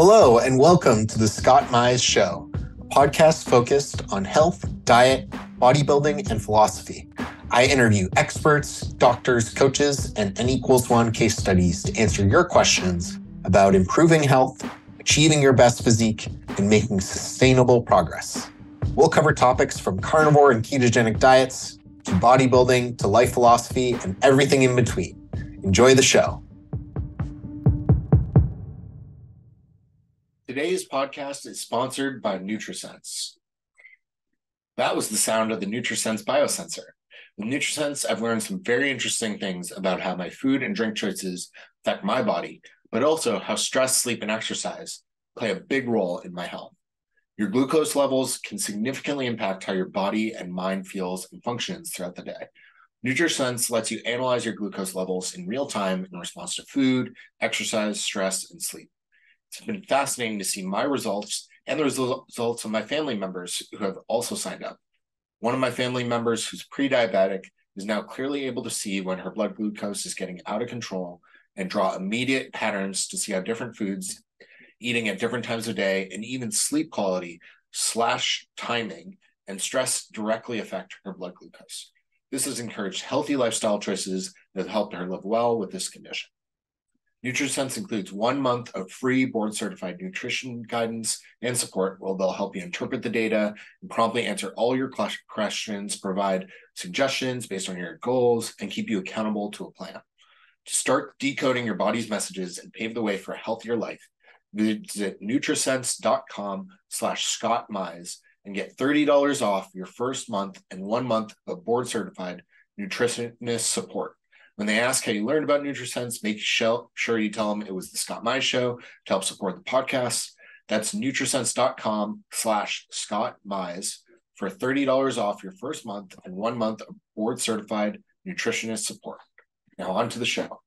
Hello, and welcome to the Scott Mys Show, a podcast focused on health, diet, bodybuilding, and philosophy. I interview experts, doctors, coaches, and N equals one case studies to answer your questions about improving health, achieving your best physique, and making sustainable progress. We'll cover topics from carnivore and ketogenic diets to bodybuilding to life philosophy and everything in between. Enjoy the show. Today's podcast is sponsored by NutriSense. That was the sound of the NutriSense biosensor. With NutriSense, I've learned some very interesting things about how my food and drink choices affect my body, but also how stress, sleep, and exercise play a big role in my health. Your glucose levels can significantly impact how your body and mind feels and functions throughout the day. NutriSense lets you analyze your glucose levels in real time in response to food, exercise, stress, and sleep. It's been fascinating to see my results and the results of my family members who have also signed up. One of my family members who's pre diabetic is now clearly able to see when her blood glucose is getting out of control and draw immediate patterns to see how different foods, eating at different times of day, and even sleep quality slash timing and stress directly affect her blood glucose. This has encouraged healthy lifestyle choices that have helped her live well with this condition. NutriSense includes one month of free board certified nutrition guidance and support where they'll help you interpret the data and promptly answer all your questions, provide suggestions based on your goals, and keep you accountable to a plan. To start decoding your body's messages and pave the way for a healthier life, visit nutrisense.com slash Scott Mys and get $30 off your first month and one month of board certified nutritionist support. When they ask how you learned about NutriSense, make sure you tell them it was the Scott Mys Show to help support the podcast. That's nutrisense.com slash Scott Mys for $30 off your first month and one month of board certified nutritionist support. Now on to the show.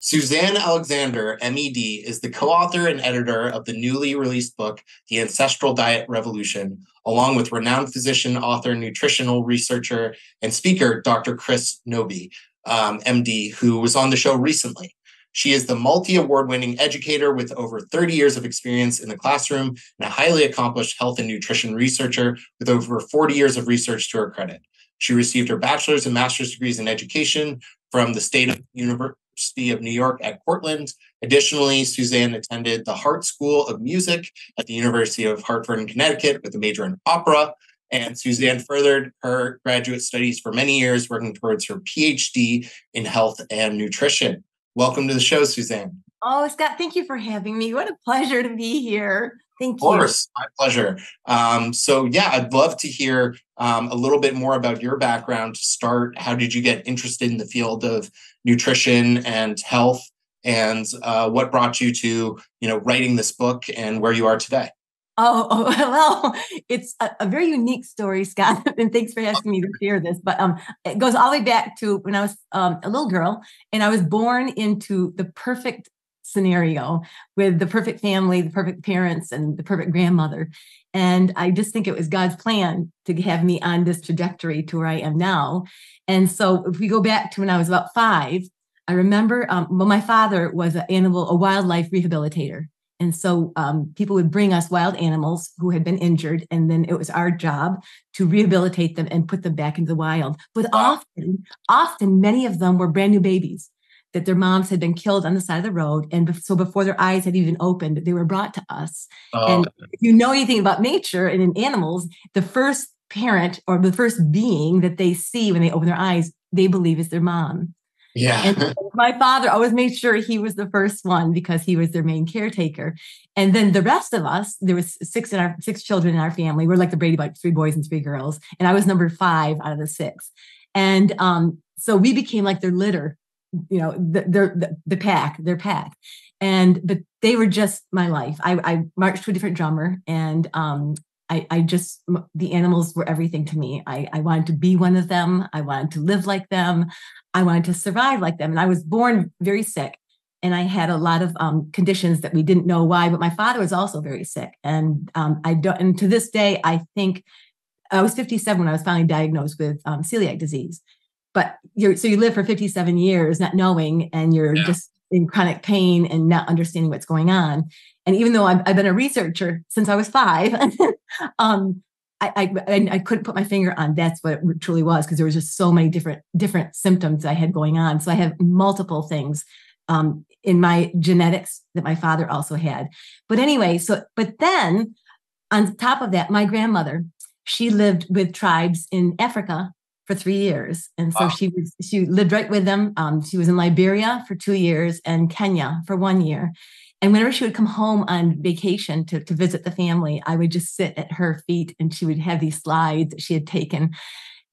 Suzanne Alexander, MED, is the co author and editor of the newly released book, The Ancestral Diet Revolution, along with renowned physician, author, nutritional researcher, and speaker, Dr. Chris Knobbe, um, MD, who was on the show recently. She is the multi award winning educator with over 30 years of experience in the classroom and a highly accomplished health and nutrition researcher with over 40 years of research to her credit. She received her bachelor's and master's degrees in education from the State University of New York at Cortland. Additionally, Suzanne attended the Hartt School of Music at the University of Hartford in Connecticut with a major in opera and Suzanne furthered her graduate studies for many years, working towards her PhD in health and nutrition. Welcome to the show, Suzanne. Oh, Scott, thank you for having me. What a pleasure to be here. Thank you. Of course, my pleasure. Um, so, yeah, I'd love to hear um, a little bit more about your background to start. How did you get interested in the field of nutrition and health, and uh, what brought you to, you know, writing this book and where you are today? Oh, oh, well, it's a, a, very unique story, Scott. and thanks for asking me to share this. But um, it goes all the way back to when I was um, a little girl and I was born into the perfect scenario with the perfect family, the perfect parents, and the perfect grandmother. And I just think it was God's plan to have me on this trajectory to where I am now. And so if we go back to when I was about five, I remember um, well, my father was an animal, a wildlife rehabilitator. And so um, people would bring us wild animals who had been injured, and then it was our job to rehabilitate them and put them back into the wild. But often, often, many of them were brand new babies that their moms had been killed on the side of the road. And so before their eyes had even opened, they were brought to us. Oh. And if you know anything about nature and in animals, the first parent or the first being that they see when they open their eyes, they believe is their mom. Yeah. And my father always made sure he was the first one because he was their main caretaker. And then the rest of us, there was six in our six children in our family. We're like the Brady Bunch, three boys and three girls. And I was number five out of the six. And um, so we became like their litter, you know, the, the, the pack, their pack. And but they were just my life. I, I marched to a different drummer and um, I, I just the animals were everything to me. I, I wanted to be one of them. I wanted to live like them. I wanted to survive like them. And I was born very sick, and I had a lot of um, conditions that we didn't know why. But my father was also very sick, and um, I don't. And to this day, I think I was 57 when I was finally diagnosed with um, celiac disease. But you're so you live for 57 years not knowing, and you're yeah. just in chronic pain and not understanding what's going on. And even though I've, I've been a researcher since I was five, um, I, I, I couldn't put my finger on that's what it truly was because there was just so many different different symptoms I had going on. So I have multiple things um, in my genetics that my father also had. But anyway, so but then on top of that, my grandmother she lived with tribes in Africa for three years, and so wow. she was she lived right with them. Um, she was in Liberia for two years and Kenya for one year. And whenever she would come home on vacation to, to visit the family, I would just sit at her feet and she would have these slides that she had taken.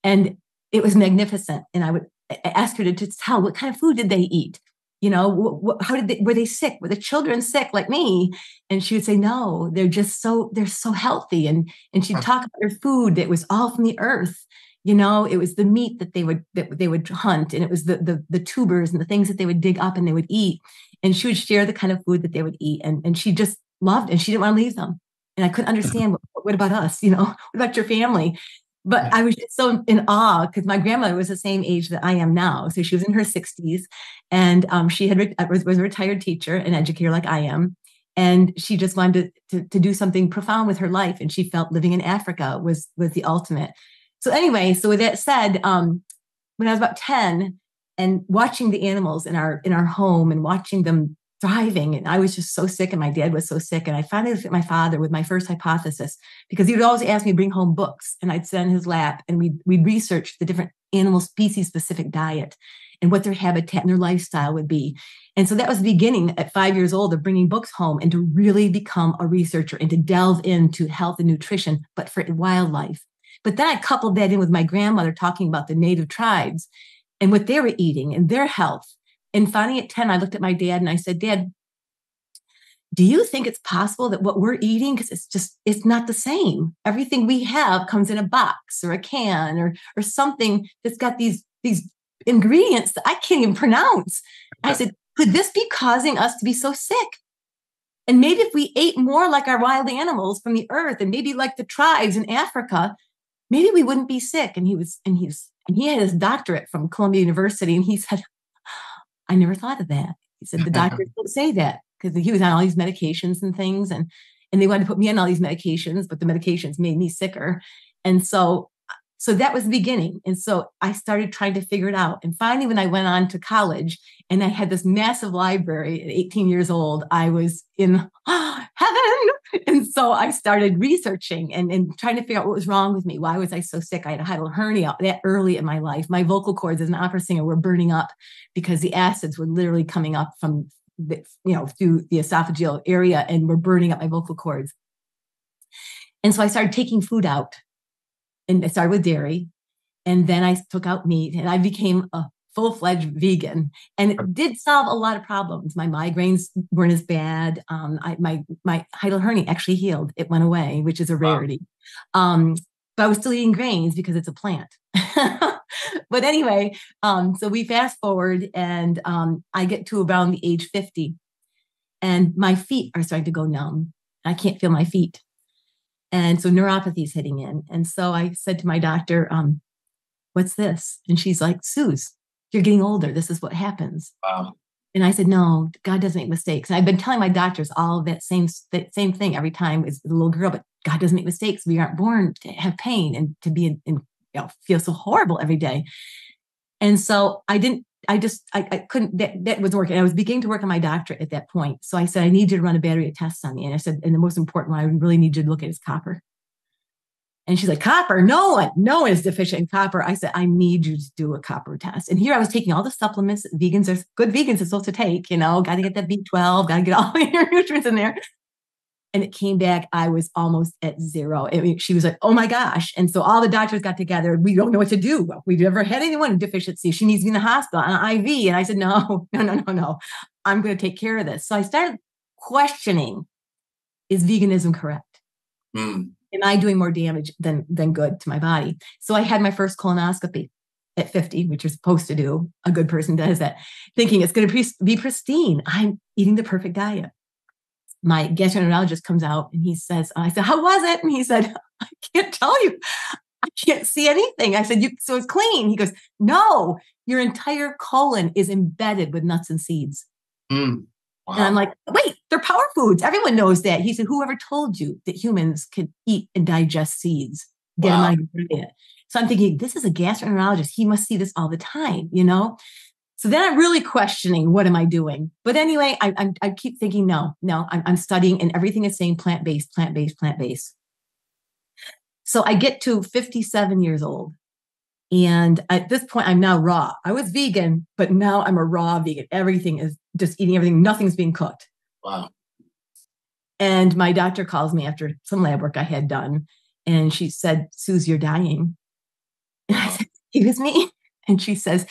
And it was magnificent. And I would ask her to just tell what kind of food did they eat? You know, how did they, were they sick? Were the children sick like me? And she would say, no, they're just so, they're so healthy. And, and she'd talk about their food that was all from the earth you know it was the meat that they would that they would hunt and it was the, the the tubers and the things that they would dig up and they would eat. And she would share the kind of food that they would eat and, and she just loved and she didn't want to leave them. And i couldn't understand what, what about us? You know what about your family? But i was just so in awe because my grandmother was the same age that i am now. So she was in her 60s and um, she had was, was a retired teacher and educator like i am. And she just wanted to, to, to do something profound with her life and she felt living in africa was was the ultimate so anyway, so with that said, um, when I was about 10 and watching the animals in our in our home and watching them thriving, and I was just so sick, and my dad was so sick, and I finally looked at my father with my first hypothesis because he would always ask me to bring home books, and I'd sit on his lap and we'd we'd research the different animal species specific diet and what their habitat and their lifestyle would be. And so that was the beginning at five years old of bringing books home and to really become a researcher and to delve into health and nutrition, but for wildlife. But then I coupled that in with my grandmother talking about the native tribes and what they were eating and their health. And finally, at 10, I looked at my dad and I said, Dad, do you think it's possible that what we're eating, because it's just, it's not the same. Everything we have comes in a box or a can or, or something that's got these, these ingredients that I can't even pronounce. I said, could this be causing us to be so sick? And maybe if we ate more like our wild animals from the earth and maybe like the tribes in Africa, maybe we wouldn't be sick. And he was, and he's, and he had his doctorate from Columbia University. And he said, I never thought of that. He said, the doctors don't say that because he was on all these medications and things. And, and they wanted to put me on all these medications, but the medications made me sicker. And so so that was the beginning. And so I started trying to figure it out. And finally, when I went on to college and I had this massive library at 18 years old, I was in oh, heaven. And so I started researching and, and trying to figure out what was wrong with me. Why was I so sick? I had a hiatal hernia that early in my life. My vocal cords as an opera singer were burning up because the acids were literally coming up from the, you know, through the esophageal area and were burning up my vocal cords. And so I started taking food out and I started with dairy, and then I took out meat, and I became a full-fledged vegan, and it did solve a lot of problems. My migraines weren't as bad. Um, I, my my hiatal hernia actually healed; it went away, which is a rarity. Wow. Um, but I was still eating grains because it's a plant. but anyway, um, so we fast forward, and um, I get to around the age fifty, and my feet are starting to go numb. I can't feel my feet. And so neuropathy is hitting in. And so I said to my doctor, um, what's this? And she's like, Suze, you're getting older. This is what happens. Wow. And I said, no, God doesn't make mistakes. And I've been telling my doctors all that same, that same thing every time as a little girl, but God doesn't make mistakes. We aren't born to have pain and to be in, in you know, feel so horrible every day. And so I didn't I just I, I, couldn't that that was working. I was beginning to work on my doctorate at that point. So I said, I need you to run a battery of tests on me. And I said, and the most important one I really need you to look at is copper. And she's like, copper, no one, no one is deficient in copper. I said, I need you to do a copper test. And here I was taking all the supplements vegans are good vegans are supposed to take, you know, got to get that B12, got to get all your nutrients in there and it came back i was almost at zero. Mean, she was like oh my gosh. And so all the doctors got together. We don't know what to do. We've never had anyone in deficiency. She needs to be in the hospital on an iv and i said no no no no no. I'm going to take care of this. So i started questioning is veganism correct? Mm. am i doing more damage than than good to my body? So i had my first colonoscopy at 50, which you're supposed to do, a good person does that, thinking it's going to be pristine. I'm eating the perfect diet my gastroenterologist comes out and he says, I said, how was it? And he said, I can't tell you. I can't see anything. I said, you, so it's clean. He goes, no, your entire colon is embedded with nuts and seeds. Mm. Wow. And I'm like, wait, they're power foods. Everyone knows that. He said, whoever told you that humans can eat and digest seeds? Get wow. them on diet. So I'm thinking, this is a gastroenterologist. He must see this all the time, you know? So then I'm really questioning, what am I doing? But anyway, I, I, I keep thinking, no, no, I'm, I'm studying and everything is saying plant based, plant based, plant based. So I get to 57 years old. And at this point, I'm now raw. I was vegan, but now I'm a raw vegan. Everything is just eating everything, nothing's being cooked. Wow. And my doctor calls me after some lab work I had done. And she said, Suze, you're dying. And I said, Excuse me? And she says,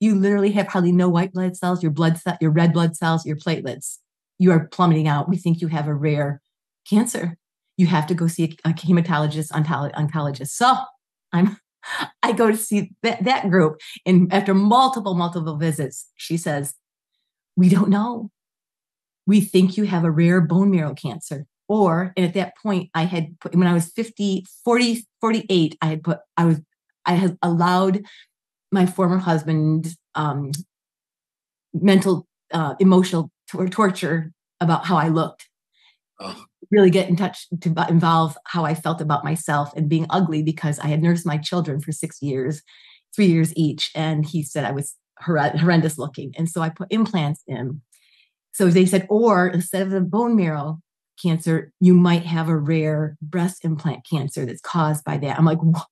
You literally have hardly no white blood cells, your blood your red blood cells, your platelets. You are plummeting out. We think you have a rare cancer. You have to go see a, a hematologist, oncologist. So I'm I go to see that, that group. And after multiple, multiple visits, she says, We don't know. We think you have a rare bone marrow cancer. Or, and at that point, I had put, when I was 50, 40, 48, I had put, I was, I had allowed my former husband um, mental, uh, emotional tor- torture about how I looked. Oh really get in touch to involve how I felt about myself and being ugly because I had nursed my children for six years, three years each. And he said I was horrendous looking. And so I put implants in. So they said, or instead of the bone marrow cancer, you might have a rare breast implant cancer that's caused by that. I'm like, what?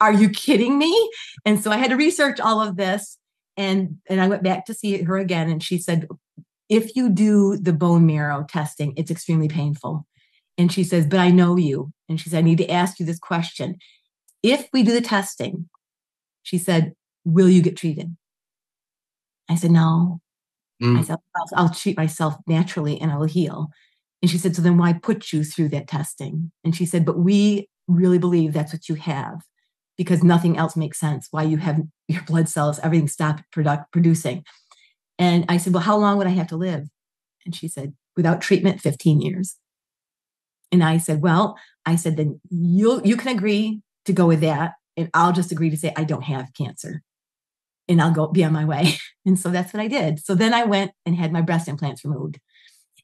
Are you kidding me? And so I had to research all of this. And, and I went back to see her again. And she said, if you do the bone marrow testing, it's extremely painful. And she says, But I know you. And she said, I need to ask you this question. If we do the testing, she said, Will you get treated? I said, No. Mm. I said, I'll, I'll treat myself naturally and I will heal. And she said, So then why put you through that testing? And she said, But we really believe that's what you have because nothing else makes sense why you have your blood cells, everything stopped product, producing. And I said, Well, how long would I have to live? And she said, Without treatment, 15 years. And I said, Well, I said, then you you can agree to go with that. And I'll just agree to say I don't have cancer. And I'll go be on my way. And so that's what I did. So then I went and had my breast implants removed.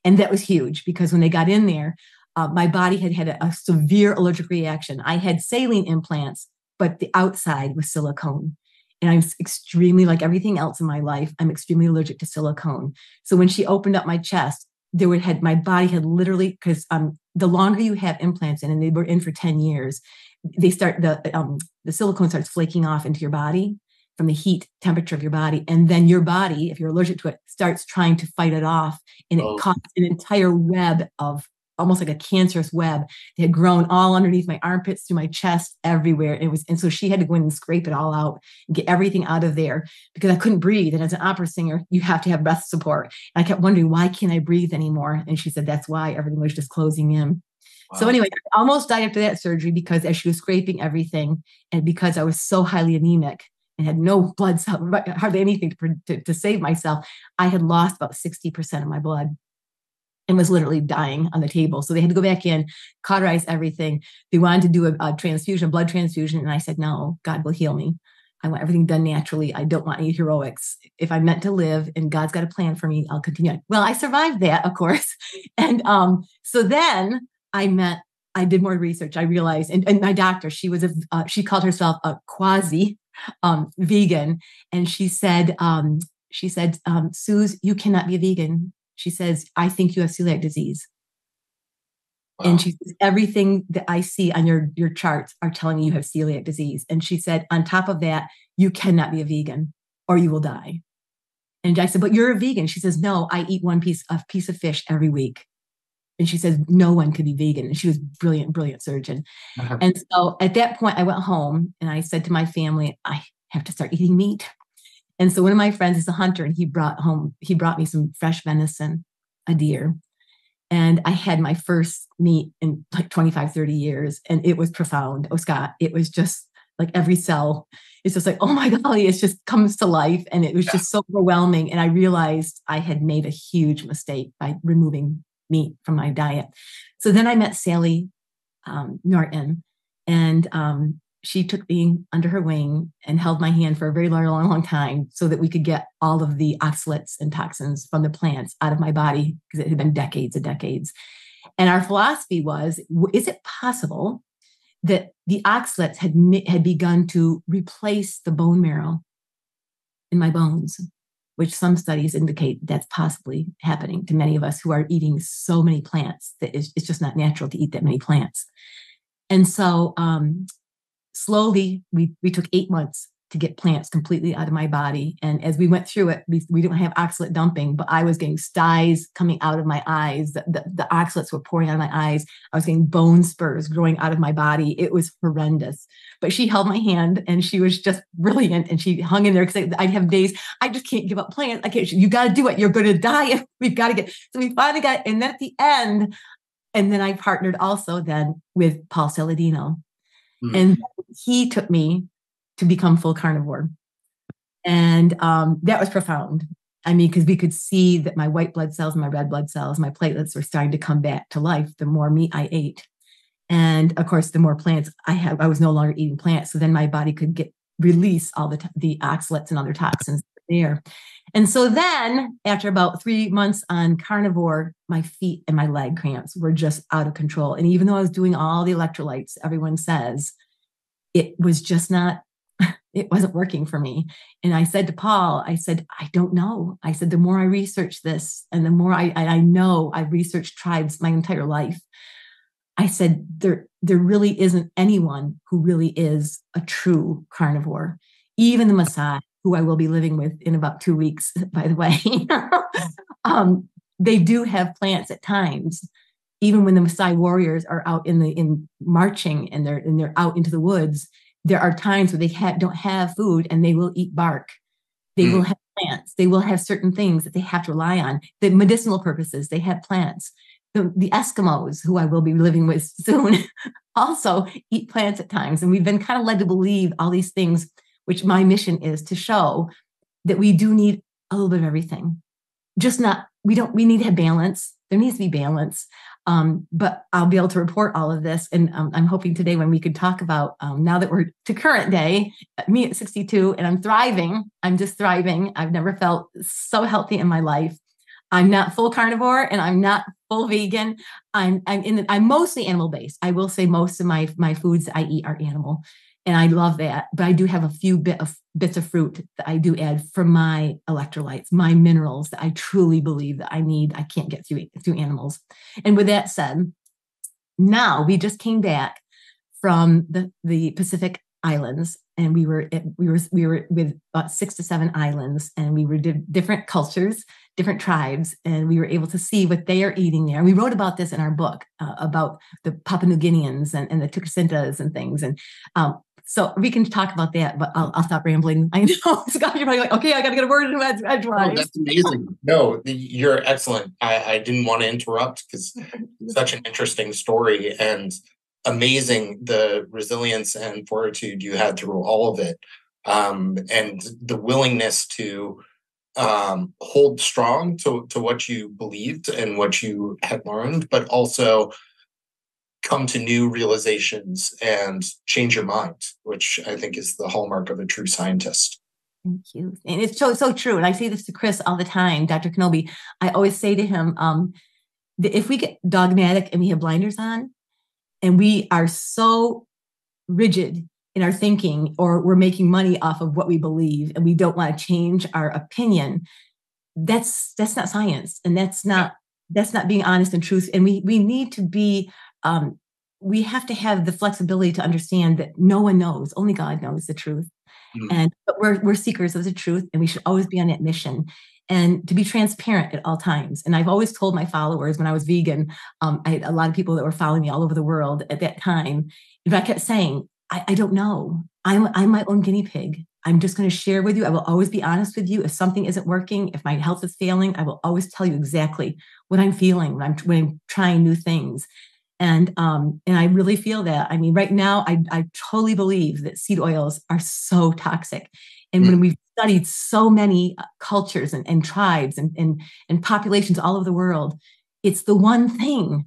And that was huge because when they got in there, uh, my body had had a, a severe allergic reaction. I had saline implants, but the outside was silicone and I'm extremely like everything else in my life. I'm extremely allergic to silicone. So when she opened up my chest, there would had my body had literally because um the longer you have implants in, and they were in for ten years, they start the um the silicone starts flaking off into your body from the heat temperature of your body, and then your body, if you're allergic to it, starts trying to fight it off, and it oh. causes an entire web of almost like a cancerous web. They had grown all underneath my armpits, through my chest, everywhere. It was, and so she had to go in and scrape it all out and get everything out of there because I couldn't breathe. And as an opera singer, you have to have breath support. And I kept wondering, why can't I breathe anymore? And she said, that's why everything was just closing in. Wow. So anyway, I almost died after that surgery because as she was scraping everything, and because I was so highly anemic and had no blood cell, hardly anything to, to, to save myself, I had lost about 60% of my blood and was literally dying on the table. So they had to go back in, cauterize everything. They wanted to do a, a, transfusion, a blood transfusion. And I said, no, God will heal me. I want everything done naturally. I don't want any heroics. If I'm meant to live and God's got a plan for me, I'll continue. Well, I survived that, of course. And um, so then I met, I did more research. I realized, and, and my doctor, she was a, uh, she called herself a quasi um, vegan. And she said, um, she said, um, Suze, you cannot be a vegan she says, I think you have celiac disease. Wow. And she says, everything that I see on your, your charts are telling me you have celiac disease. And she said, on top of that, you cannot be a vegan or you will die. And I said, but you're a vegan. She says, no, I eat one piece of piece of fish every week. And she says, no one could be vegan. And she was brilliant, brilliant surgeon. Uh-huh. And so at that point, I went home and I said to my family, I have to start eating meat. And so one of my friends is a hunter and he brought home, he brought me some fresh venison, a deer. And I had my first meat in like 25, 30 years. And it was profound. Oh, Scott, it was just like every cell is just like, oh my golly, it just comes to life. And it was yeah. just so overwhelming. And I realized I had made a huge mistake by removing meat from my diet. So then I met Sally um, Norton, and um, she took me under her wing and held my hand for a very long, long, long time so that we could get all of the oxalates and toxins from the plants out of my body because it had been decades and decades. And our philosophy was is it possible that the oxalates had, had begun to replace the bone marrow in my bones? Which some studies indicate that's possibly happening to many of us who are eating so many plants that it's, it's just not natural to eat that many plants. And so um, slowly we we took eight months to get plants completely out of my body. And as we went through it, we, we don't have oxalate dumping, but I was getting styes coming out of my eyes. The, the, the, oxalates were pouring out of my eyes. I was getting bone spurs growing out of my body. It was horrendous. But she held my hand and she was just brilliant. And she hung in there because I'd have days, I just can't give up plants. I can't, you got to do it. You're going to die. We've got to get, so we finally got, and then at the end, and then I partnered also then with Paul Saladino. Mm. And he took me to become full carnivore. And um, that was profound. I mean, because we could see that my white blood cells, my red blood cells, my platelets were starting to come back to life the more meat I ate. And of course, the more plants I had, I was no longer eating plants. So then my body could get release all the, the oxalates and other toxins there. And so then, after about three months on carnivore, my feet and my leg cramps were just out of control. And even though I was doing all the electrolytes, everyone says, it was just not it wasn't working for me. And I said to Paul, I said, I don't know. I said, the more I research this and the more I, I know I've researched tribes my entire life, I said, there, there really isn't anyone who really is a true carnivore. Even the Maasai, who I will be living with in about two weeks, by the way, um, they do have plants at times. Even when the Maasai warriors are out in the in marching and they're and they're out into the woods, there are times where they ha- don't have food and they will eat bark. They mm. will have plants. They will have certain things that they have to rely on. The medicinal purposes, they have plants. The, the Eskimos, who I will be living with soon, also eat plants at times. And we've been kind of led to believe all these things, which my mission is to show that we do need a little bit of everything. Just not, we don't, we need to have balance. There needs to be balance. Um, but I'll be able to report all of this. And um, I'm hoping today when we could talk about um, now that we're to current day, me at 62 and I'm thriving, I'm just thriving. I've never felt so healthy in my life. I'm not full carnivore and I'm not full vegan. I'm I'm in the, I'm mostly animal based. I will say most of my my foods I eat are animal and I love that. But I do have a few bit of bits of fruit that I do add for my electrolytes, my minerals that I truly believe that I need. I can't get through through animals. And with that said, now we just came back from the the Pacific Islands, and we were at, we were we were with about six to seven islands, and we were different cultures, different tribes, and we were able to see what they are eating there. And we wrote about this in our book uh, about the Papua New Guineans and, and the Tukisentas and things. And um, so we can talk about that, but I'll, I'll stop rambling. I know, Scott, you're probably like, okay, I got to get a word in edgewise. Oh, that's amazing. No, you're excellent. I, I didn't want to interrupt because such an interesting story and amazing the resilience and fortitude you had through all of it, um, and the willingness to um, hold strong to to what you believed and what you had learned, but also come to new realizations and change your mind, which I think is the hallmark of a true scientist. Thank you. And it's so so true. And I say this to Chris all the time, Dr. Knobbe. I always say to him, um, that if we get dogmatic and we have blinders on, and we are so rigid in our thinking, or we're making money off of what we believe, and we don't want to change our opinion, that's that's not science, and that's not that's not being honest and truth. And we we need to be um, we have to have the flexibility to understand that no one knows, only God knows the truth. Mm-hmm. And but we're we're seekers of the truth, and we should always be on that mission and to be transparent at all times. And I've always told my followers when I was vegan, um, I had a lot of people that were following me all over the world at that time. But I kept saying, I, I don't know. I'm I'm my own guinea pig. I'm just going to share with you. I will always be honest with you. If something isn't working, if my health is failing, I will always tell you exactly what I'm feeling when I'm when I'm trying new things and um, and I really feel that. I mean, right now, I I totally believe that seed oils are so toxic, and mm. when we've studied so many uh, cultures and, and tribes and, and and populations all over the world, it's the one thing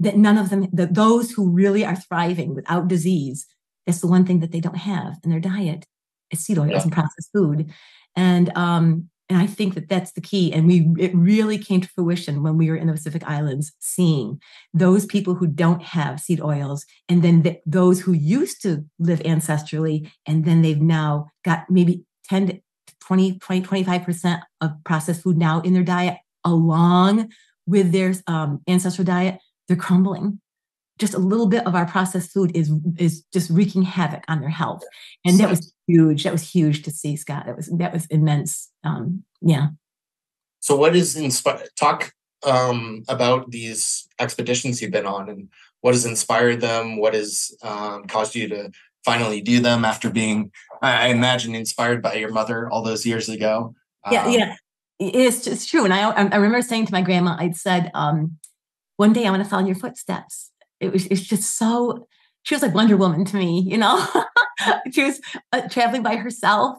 that none of them, that those who really are thriving without disease, That's the one thing that they don't have in their diet is seed oils yeah. and processed food. And um, and I think that that's the key. And we it really came to fruition when we were in the Pacific Islands, seeing those people who don't have seed oils, and then the, those who used to live ancestrally, and then they've now got maybe 10 to 20, 20 25% of processed food now in their diet, along with their um, ancestral diet, they're crumbling just a little bit of our processed food is is just wreaking havoc on their health. And that was huge. That was huge to see scott. That was that was immense. Um yeah. So what is inspired talk um about these expeditions you've been on and what has inspired them? What has um, caused you to finally do them after being i imagine inspired by your mother all those years ago? Yeah um, yeah. It's, it's true. And I, I remember saying to my grandma i'd said um one day i want to follow your footsteps it was it's just so she was like Wonder Woman to me, you know. she was uh, traveling by herself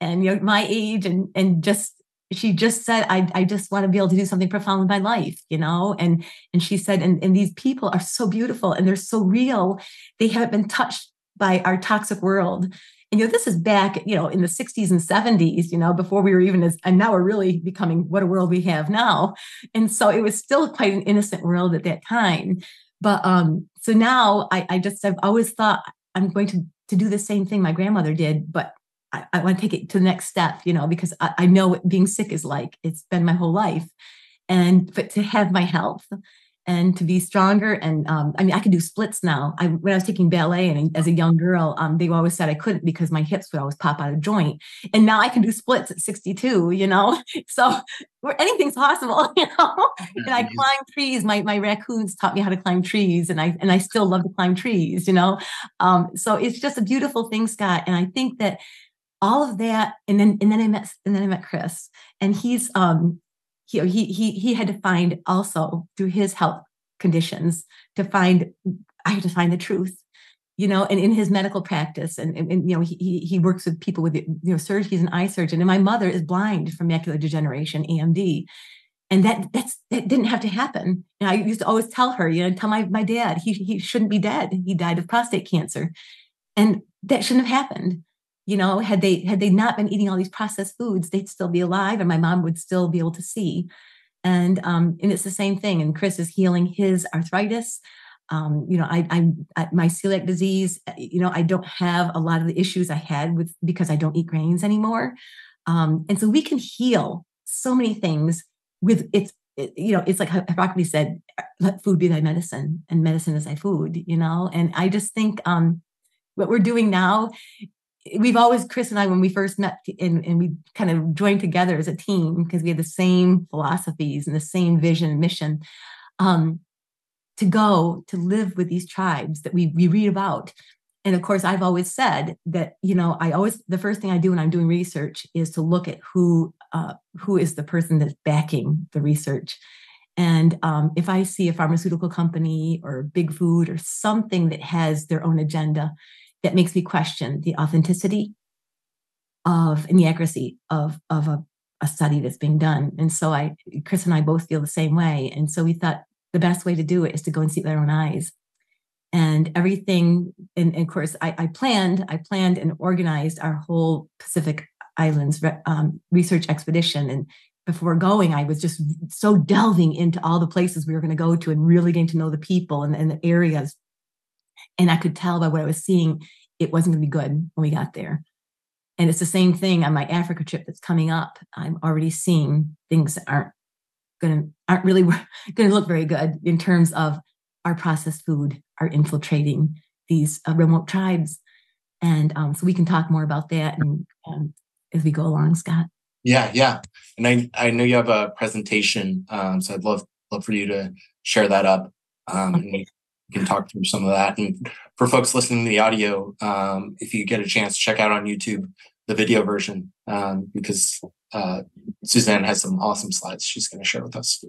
and you know my age and and just she just said I, I just want to be able to do something profound in my life you know? And and she said and, and these people are so beautiful and they're so real. They haven't been touched by our toxic world. And you know this is back you know in the 60s and 70s you know before we were even as and now we're really becoming what a world we have now. And so it was still quite an innocent world at that time but um, so now I, I just I've always thought I'm going to to do the same thing my grandmother did, but I, I want to take it to the next step, you know, because I, I know what being sick is like. It's been my whole life. And but to have my health and to be stronger. And um, I mean, I can do splits now. I, when I was taking ballet and as a young girl, um, they always said I couldn't because my hips would always pop out of joint. And now I can do splits at 62, you know? So anything's possible, you know? And I climb trees. My, my raccoons taught me how to climb trees and I, and I still love to climb trees, you know? Um, so it's just a beautiful thing, Scott. And I think that all of that, and then, and then I met, and then I met Chris and he's, um, he, he he he had to find also through his health conditions to find I had to find the truth, you know, and in his medical practice and, and, and you know he he works with people with you know surgery. He's an eye surgeon, and my mother is blind from macular degeneration, AMD, and that that's that didn't have to happen. And I used to always tell her, you know, tell my my dad he he shouldn't be dead. He died of prostate cancer, and that shouldn't have happened you know had they had they not been eating all these processed foods they'd still be alive and my mom would still be able to see. And um and it's the same thing and chris is healing his arthritis. Um you know I, I i my celiac disease you know i don't have a lot of the issues i had with because i don't eat grains anymore. Um and so we can heal so many things with it's it, you know it's like hippocrates said let food be thy medicine and medicine is thy food you know? And i just think um what we're doing now we've always chris and i when we first met and, and we kind of joined together as a team because we had the same philosophies and the same vision and mission um, to go to live with these tribes that we, we read about. And of course i've always said that you know i always the first thing i do when i'm doing research is to look at who uh, who is the person that's backing the research. And um, if i see a pharmaceutical company or big food or something that has their own agenda that makes me question the authenticity of and the accuracy of of a, a study that's being done. And so I, Chris and I both feel the same way. And so we thought the best way to do it is to go and see with our own eyes. And everything, and, and of course, I, I, planned, I planned and organized our whole Pacific Islands um, research expedition. And before going, I was just so delving into all the places we were going to go to and really getting to know the people and, and the areas and I could tell by what I was seeing, it wasn't going to be good when we got there. And it's the same thing on my Africa trip that's coming up. I'm already seeing things that aren't going to aren't really going to look very good in terms of our processed food are infiltrating these uh, remote tribes. And um, so we can talk more about that and um, as we go along, Scott. Yeah, yeah. And I I know you have a presentation, um, so I'd love love for you to share that up. Um, okay we can talk through some of that. And for folks listening to the audio, um, if you get a chance, check out on YouTube the video version um, because uh, Suzanne has some awesome slides she's going to share with us.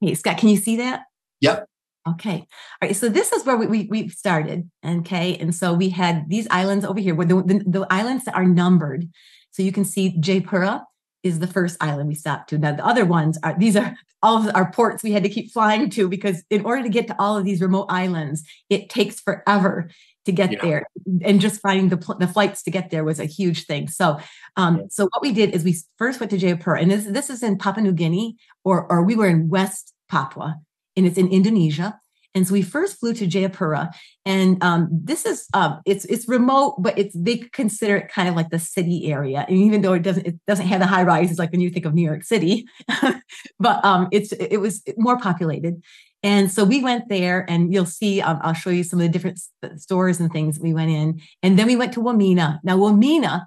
Hey, Scott, can you see that? Yep. Okay. All right. So this is where we, we, we started. Okay. And so we had these islands over here where the, the, the islands are numbered. So you can see Jayapura is the first island we stopped to. Now the other ones are these are all of our ports we had to keep flying to because in order to get to all of these remote islands, it takes forever. to get yeah. there and just finding the, the flights to get there was a huge thing so um yeah. so what we did is we first went to jayapura and this, this is in papua new guinea or or we were in west papua and it's in indonesia and so we first flew to Jayapura, and um, this is um, it's it's remote, but it's they consider it kind of like the city area. And even though it doesn't it doesn't have the high rises like when you think of New York City, but um, it's it was more populated. And so we went there, and you'll see. Um, I'll show you some of the different stores and things we went in, and then we went to Wamena. Now Wamena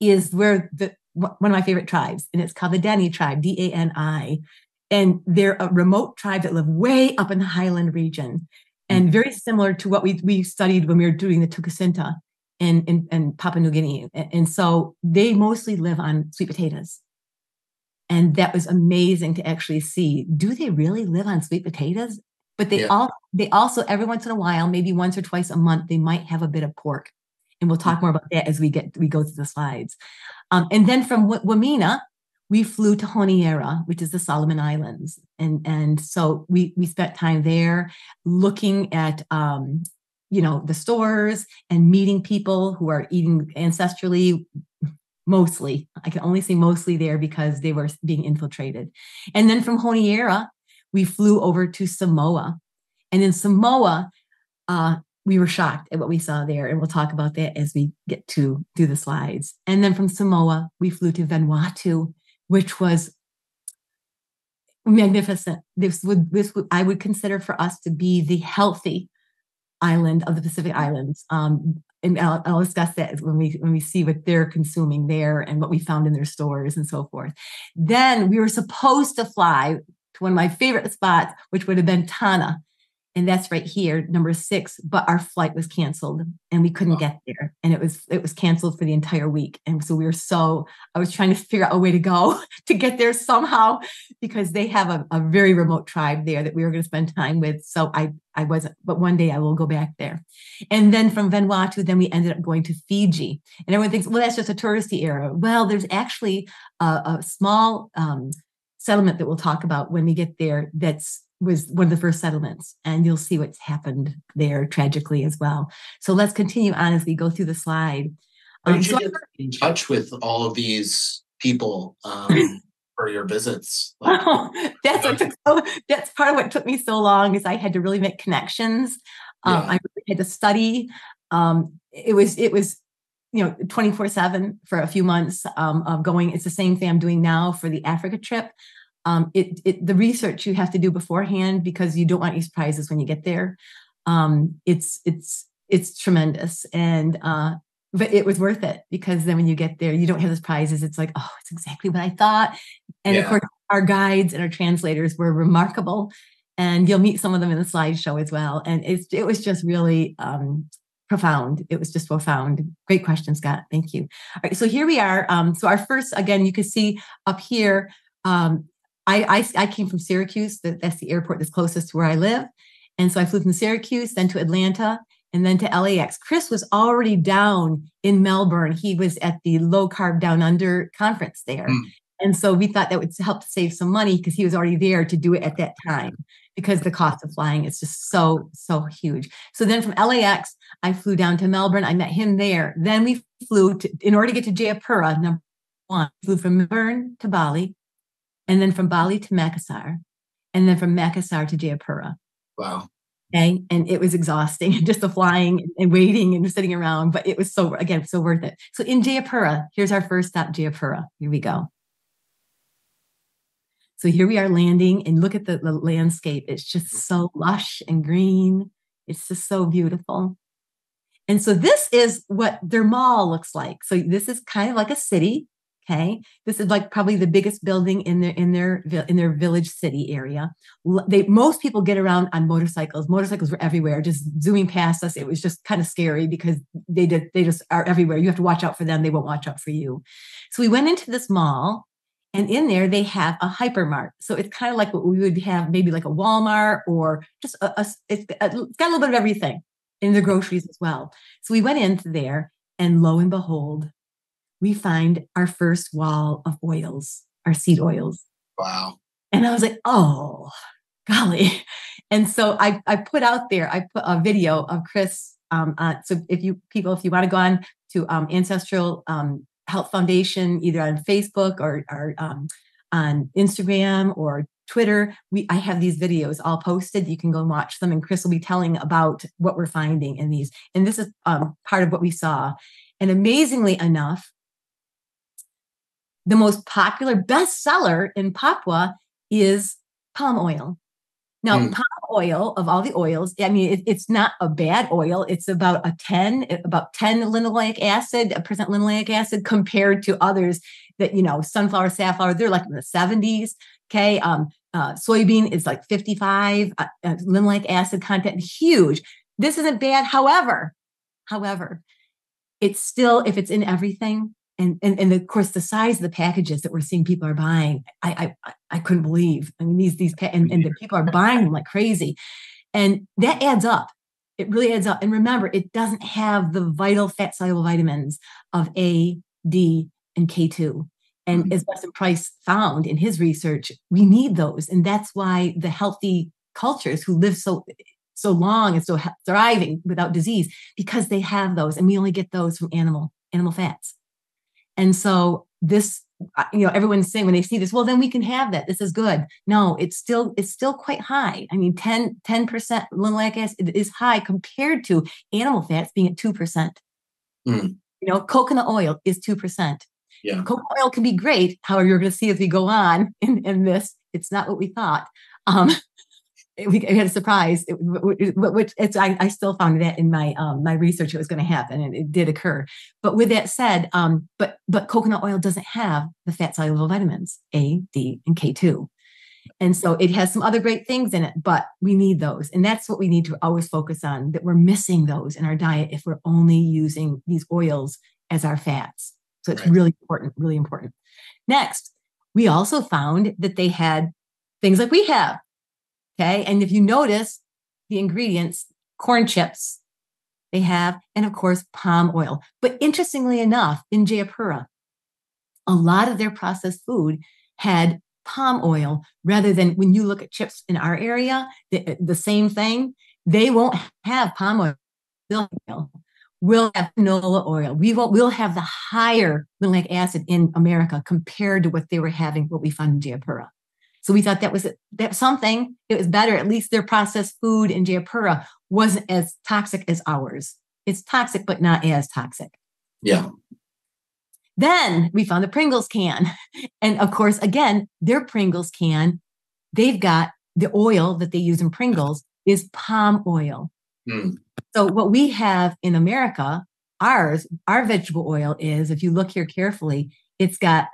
is where the one of my favorite tribes, and it's called the Dani tribe, D A N I and they're a remote tribe that live way up in the highland region and mm-hmm. very similar to what we, we studied when we were doing the Tukisenta in, in, in Papua New Guinea. And so they mostly live on sweet potatoes. And that was amazing to actually see. Do they really live on sweet potatoes? But they yeah. all they also every once in a while, maybe once or twice a month, they might have a bit of pork. And we'll talk more about that as we get we go through the slides. Um, and then from w- Wamena, we flew to Honiara, which is the Solomon Islands, and and so we we spent time there looking at um, you know the stores and meeting people who are eating ancestrally. Mostly, I can only say mostly there because they were being infiltrated. And then from Honiara, we flew over to Samoa, and in Samoa, uh, we were shocked at what we saw there, and we'll talk about that as we get to do the slides. And then from Samoa, we flew to Vanuatu, which was magnificent. This would this would I would consider for us to be the healthy island of the Pacific Islands. Um, and I'll, I'll, discuss that when we when we see what they're consuming there and what we found in their stores and so forth. Then we were supposed to fly to one of my favorite spots, which would have been Tanna, and that's right here number six but our flight was canceled and we couldn't get there. And it was it was canceled for the entire week. And so we were so i was trying to figure out a way to go to get there somehow because they have a, a very remote tribe there that we were going to spend time with. So i i wasn't but one day i will go back there. And then from vanuatu then we ended up going to fiji. And everyone thinks well that's just a touristy area. Well there's actually a, a small um, settlement that we'll talk about when we get there that's was one of the first settlements, and you'll see what's happened there tragically as well. So let's continue on as we go through the slide. How did um, you so get in touch with all of these people um, for your visits? Like, oh, that's what took so, that's part of what took me so long is I had to really make connections. Um, yeah. I really had to study. Um, it was it was you know 24 7 for a few months um, of going it's the same thing i'm doing now for the africa trip um, it, it, the research you have to do beforehand because you don't want any surprises when you get there. Um, it's it's it's tremendous, and uh, but it was worth it because then when you get there, you don't have the surprises. It's like oh, it's exactly what I thought. And yeah. of course, our guides and our translators were remarkable, and you'll meet some of them in the slideshow as well. And it's it was just really um, profound. It was just profound. Great question, Scott. Thank you. All right, so here we are. Um, so our first, again, you can see up here. Um, I, I, I came from Syracuse. That's the airport that's closest to where I live. And so I flew from Syracuse, then to Atlanta, and then to LAX. Chris was already down in Melbourne. He was at the low carb down under conference there. Mm. And so we thought that would help to save some money because he was already there to do it at that time because the cost of flying is just so, so huge. So then from LAX, I flew down to Melbourne. I met him there. Then we flew to, in order to get to Jayapura, number one, flew from Melbourne to Bali and then from Bali to Makassar, and then from Makassar to Jayapura. Wow. Okay. And it was exhausting, just the flying and waiting and sitting around, but it was so, again, so worth it. So in Jayapura, here's our first stop, Jayapura. Here we go. So here we are landing, and look at the, the landscape. It's just so lush and green. It's just so beautiful. And so this is what their mall looks like. So this is kind of like a city. Okay, this is like probably the biggest building in their in their in their village city area. They most people get around on motorcycles. Motorcycles were everywhere, just zooming past us. It was just kind of scary because they did they just are everywhere. You have to watch out for them. They won't watch out for you. So we went into this mall, and in there they have a hypermart. So it's kind of like what we would have maybe like a Walmart or just a, a it's got a little bit of everything in the groceries as well. So we went into there, and lo and behold, we find our first wall of oils, our seed oils. Wow. And I was like, oh, golly. and so I, I put out there, I put a video of Chris. Um, uh, so if you people, if you want to go on to um, Ancestral um, Health Foundation, either on Facebook or, or um, on Instagram or Twitter, we I have these videos all posted. You can go and watch them, and Chris will be telling about what we're finding in these. And this is um, part of what we saw. And amazingly enough, the most popular bestseller in Papua is palm oil. Now, mm. palm oil of all the oils, I mean, it, it's not a bad oil. It's about a 10, about 10 linoleic acid, a percent linoleic acid compared to others that, you know, sunflower, safflower, they're like in the 70s. Okay. Um, uh, soybean is like 55, uh, uh, linoleic acid content, huge. This isn't bad. However, however, it's still, if it's in everything, and, and and of course the size of the packages that we're seeing people are buying i i i couldn't believe i mean these these and, and the people are buying them like crazy and that adds up it really adds up and remember it doesn't have the vital fat soluble vitamins of a d and k2 and mm-hmm. as Weston Price found in his research, we need those. And that's why the healthy cultures who live so so long and so thriving without disease, because they have those. And we only get those from animal animal fats. And so this, uh, you know, everyone's saying when they see this, well, then we can have that. This is good. No, it's still, it's still quite high. I mean, 10, 10% linoleic acid is high compared to animal fats being at 2%. Mm. You know, coconut oil is 2%. Yeah. Coconut oil can be great. However, you're going to see as we go on in, in this, it's not what we thought. Um, we, had a surprise, which it's I, I, still found that in my um, my research it was going to happen, and it did occur. But with that said, um, but but coconut oil doesn't have the fat soluble vitamins A, D, and K two, and so it has some other great things in it. But we need those, and that's what we need to always focus on. That we're missing those in our diet if we're only using these oils as our fats. So it's right. really important, really important. Next, we also found that they had things like we have Okay. And if you notice the ingredients, corn chips, they have, and of course, palm oil. But interestingly enough, in Jayapura, a lot of their processed food had palm oil rather than when you look at chips in our area, the, the same thing, they won't have palm oil. We'll have canola oil. We will we'll have the higher linoleic acid in America compared to what they were having, what we found in Jayapura. So we thought that was that something. It was better. At least their processed food in Jayapura wasn't as toxic as ours. It's toxic, but not as toxic. Yeah. Then we found the Pringles can. And of course, again, their Pringles can, they've got the oil that they use in Pringles is palm oil. Mm. So what we have in America, ours, our vegetable oil is, if you look here carefully, it's got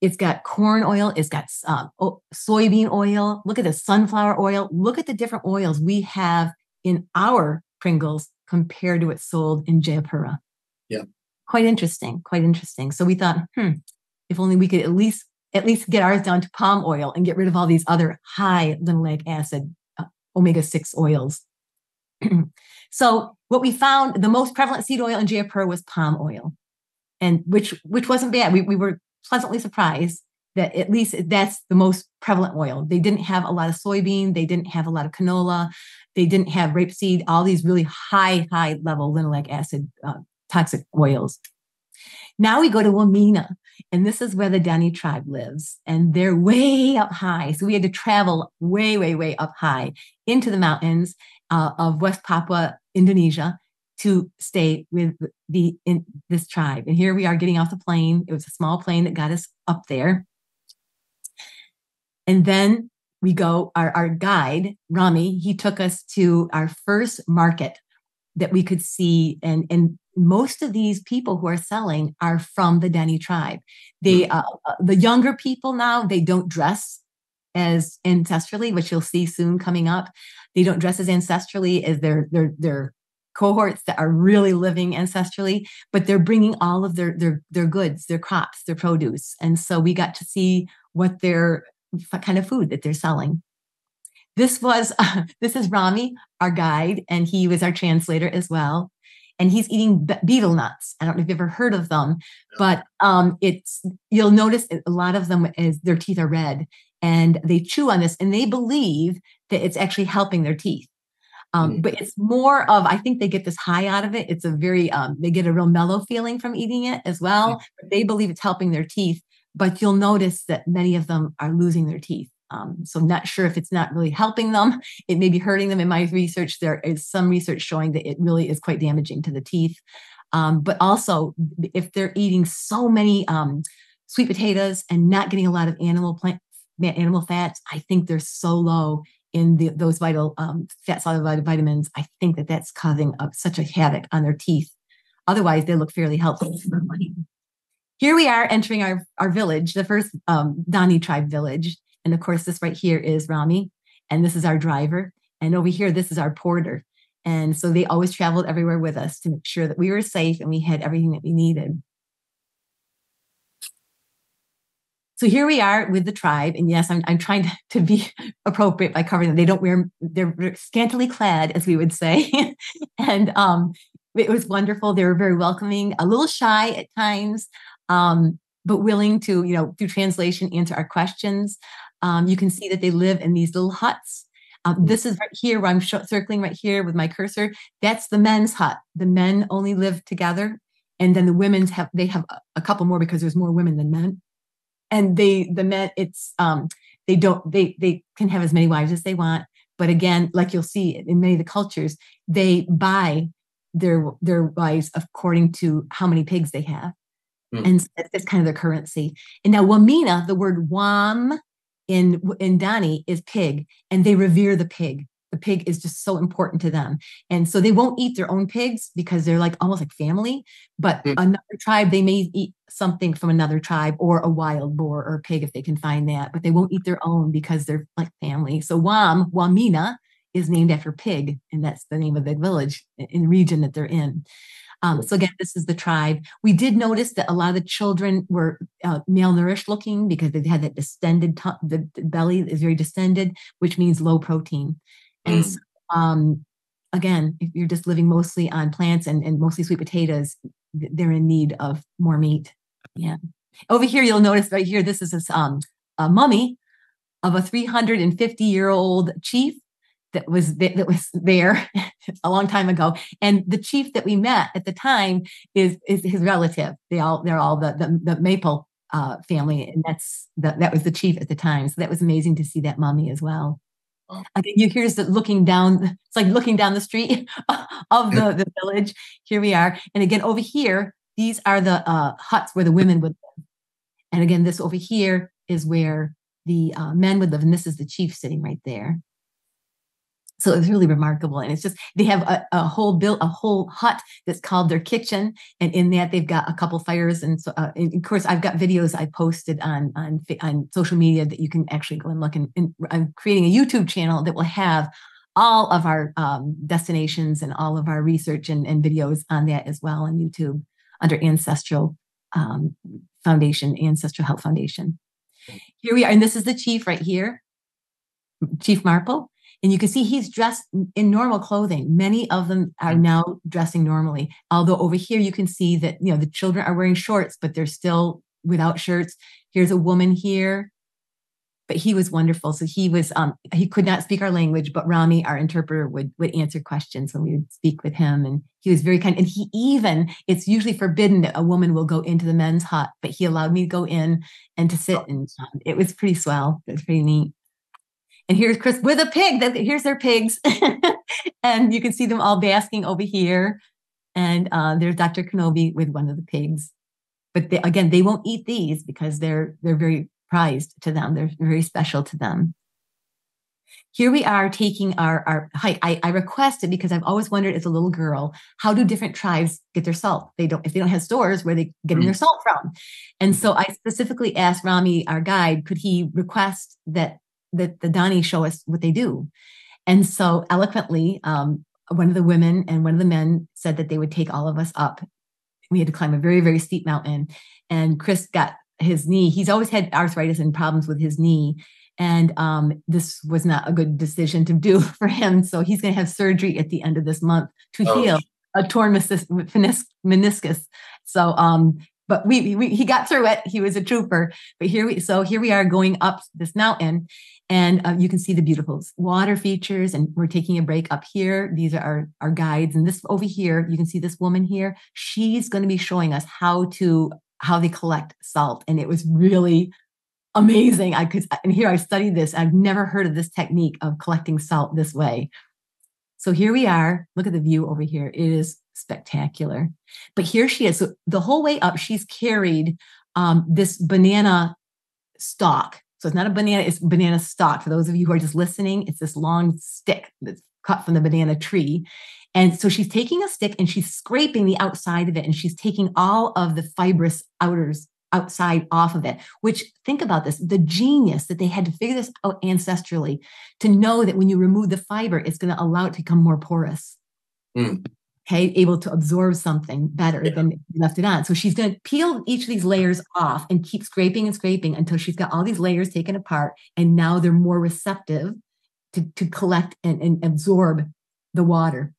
it's got corn oil. It's got uh, soybean oil. Look at the sunflower oil. Look at the different oils we have in our Pringles compared to what's sold in Jayapura. Yeah. Quite interesting. Quite interesting. So we thought, hmm, if only we could at least at least get ours down to palm oil and get rid of all these other high linoleic acid uh, omega 6 oils. so what we found the most prevalent seed oil in Jayapura was palm oil. And which which wasn't bad. We, we were pleasantly surprised that at least that's the most prevalent oil. They didn't have a lot of soybean, they didn't have a lot of canola, they didn't have rapeseed, all these really high, high level linoleic acid uh, toxic oils. Now we go to Wamena, and this is where the Dani tribe lives, and they're way up high. So we had to travel way, way, way up high into the mountains uh, of West Papua, Indonesia, to stay with the in this tribe. And here we are getting off the plane. It was a small plane that got us up there. And then we go, our, our guide, Rami, he took us to our first market that we could see. And, and most of these people who are selling are from the Dani tribe. They, hmm. uh, uh, the younger people now, they don't dress as ancestrally, which you'll see soon coming up. They don't dress as ancestrally as their their their cohorts that are really living ancestrally, but they're bringing all of their their their goods, their crops, their produce, and so we got to see what their what kind of food that they're selling. This was uh, this is Rami, our guide, and he was our translator as well. And he's eating betel nuts. I don't know if you've ever heard of them, but um, it's you'll notice a lot of them is their teeth are red, and they chew on this and they believe that it's actually helping their teeth. Um, mm. But it's more of, I think they get this high out of it. It's a very, um, they get a real mellow feeling from eating it as well. Mm. They believe it's helping their teeth, but you'll notice that many of them are losing their teeth. Um, so I'm not sure if it's not really helping them. It may be hurting them. In my research, there is some research showing that it really is quite damaging to the teeth. Um, but also, if they're eating so many um, sweet potatoes and not getting a lot of animal plant animal fats, I think they're so low in the, those vital um, fat soluble vitamins. I think that that's causing up such a havoc on their teeth. Otherwise, they look fairly healthy. Here we are entering our, our village, the first um, Dani tribe village. And of course, this right here is Rami, and this is our driver. And over here, this is our porter. And so they always traveled everywhere with us to make sure that we were safe and we had everything that we needed. So here we are with the tribe. And yes, I'm, I'm trying to, to be appropriate by covering them. They don't wear, they're scantily clad, as we would say. and um, it was wonderful. They were very welcoming, a little shy at times, um, but willing to, you know, through translation, answer our questions. Um, you can see that they live in these little huts. Um, mm. this is right here where I'm sh- circling right here with my cursor. That's the men's hut. The men only live together, and then the women's have they have a, a couple more because there's more women than men. And they the men it's um they don't they they can have as many wives as they want, but again, like you'll see in many of the cultures, they buy their their wives according to how many pigs they have. Mm. And that's kind of their currency. And now Wamena, the word Wam in in Dani is pig, and they revere the pig. The pig is just so important to them, and so they won't eat their own pigs because they're like almost like family. But mm. another tribe, they may eat something from another tribe or a wild boar or pig if they can find that, but they won't eat their own because they're like family. So Wam Wamena is named after pig, and that's the name of the village in the region that they're in. Um, so again, this is the tribe. We did notice that a lot of the children were uh, malnourished looking because they had that distended, t- the, belly is very distended, which means low protein. And so, um, again, if you're just living mostly on plants and, and mostly sweet potatoes, they're in need of more meat. Yeah. Over here, you'll notice right here, this is this, um, a mummy of a 350 year old chief that was that was there a long time ago. And the chief that we met at the time is is his relative. They all they're all the the, the Mabel uh, family and that's the, that was the chief at the time. So that was amazing to see that mummy as well oh. again you here's the looking down it's like looking down the street of the, the village. Here we are. And again over here these are the uh, huts where the women would live. And again this over here is where the uh, men would live. And this is the chief sitting right there so it's really remarkable and it's just they have a, a whole built a whole hut that's called their kitchen and in that they've got a couple fires and so uh, and of course i've got videos i posted on on on social media that you can actually go and look and, and i'm creating a youtube channel that will have all of our um, destinations and all of our research and, and, videos on that as well on youtube under ancestral um, foundation ancestral health foundation. Here we are and this is the chief right here chief Mabel and you can see he's dressed in normal clothing. Many of them are mm. now dressing normally. Although over here you can see that you know the children are wearing shorts, but they're still without shirts. Here's a woman here, but he was wonderful. So he was um he could not speak our language, but Rami, our interpreter, would would answer questions when we would speak with him. And he was very kind. And he even it's usually forbidden that a woman will go into the men's hut, but he allowed me to go in and to sit. And um, it was pretty swell. It was pretty neat. And here's Chris with a pig. Here's their pigs. and you can see them all basking over here. And uh, there's Dr. Knobbe with one of the pigs. But they, again, they won't eat these because they're they're very prized to them. They're very special to them. Here we are taking our, our hike. I, I requested because I've always wondered as a little girl, how do different tribes get their salt? They don't, if they don't have stores, where they getting mm. their salt from? And so I specifically asked Rami, our guide, could he request that that the Dani show us what they do. And so eloquently, um, one of the women and one of the men said that they would take all of us up. We had to climb a very, very steep mountain. And Chris got his knee. He's always had arthritis and problems with his knee. And um, this was not a good decision to do for him. So he's going to have surgery at the end of this month to oh. heal a torn meniscus. So um, but we, we he got through it. He was a trooper. But here we so here we are going up this mountain, and uh, you can see the beautiful water features. And we're taking a break up here. These are our, our guides, and this over here, you can see this woman here. She's going to be showing us how to how they collect salt, and it was really amazing. I could and here I studied this. I've never heard of this technique of collecting salt this way. So here we are. Look at the view over here. It is spectacular. But here she is. So the whole way up, she's carried um, this banana stalk. So it's not a banana, it's banana stalk. For those of you who are just listening, it's this long stick that's cut from the banana tree. And so she's taking a stick and she's scraping the outside of it and she's taking all of the fibrous outers outside off of it, which think about this the genius that they had to figure this out ancestrally to know that when you remove the fiber, it's going to allow it to become more porous. Mm okay, able to absorb something better yeah. than left it on. So she's going to peel each of these layers off and keep scraping and scraping until she's got all these layers taken apart. And now they're more receptive to, to collect and, and absorb the water.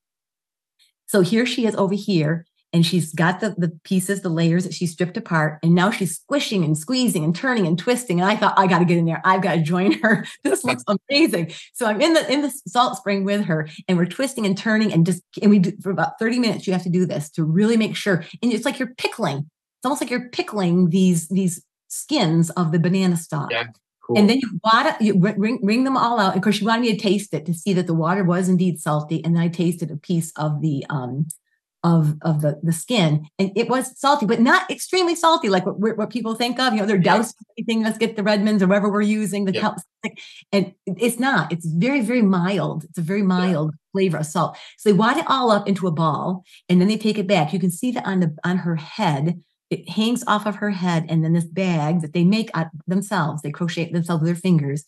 So here she is over here and she's got the, the pieces, the layers that she stripped apart, and now she's squishing and squeezing and turning and twisting. And I thought, I got to get in there. I've got to join her. This looks amazing. So I'm in the in the salt spring with her, and we're twisting and turning and just and we do for about 30 minutes. You have to do this to really make sure. And it's like you're pickling. It's almost like you're pickling these these skins of the banana stalk. Yeah. Cool. And then you water, you wring, wring them all out. Of course, she wanted me to taste it to see that the water was indeed salty. And then I tasted a piece of the um, of of the the skin, and it was salty, but not extremely salty like what, what people think of. You know, they're doused anything. Let's get the Redmonds or whatever we're using. The yep. and it's not. It's very very mild. It's a very mild yeah. flavor of salt. So they wad it all up into a ball, and then they take it back. You can see that on the on her head. It hangs off of her head, and then this bag that they make themselves, they crochet themselves with their fingers.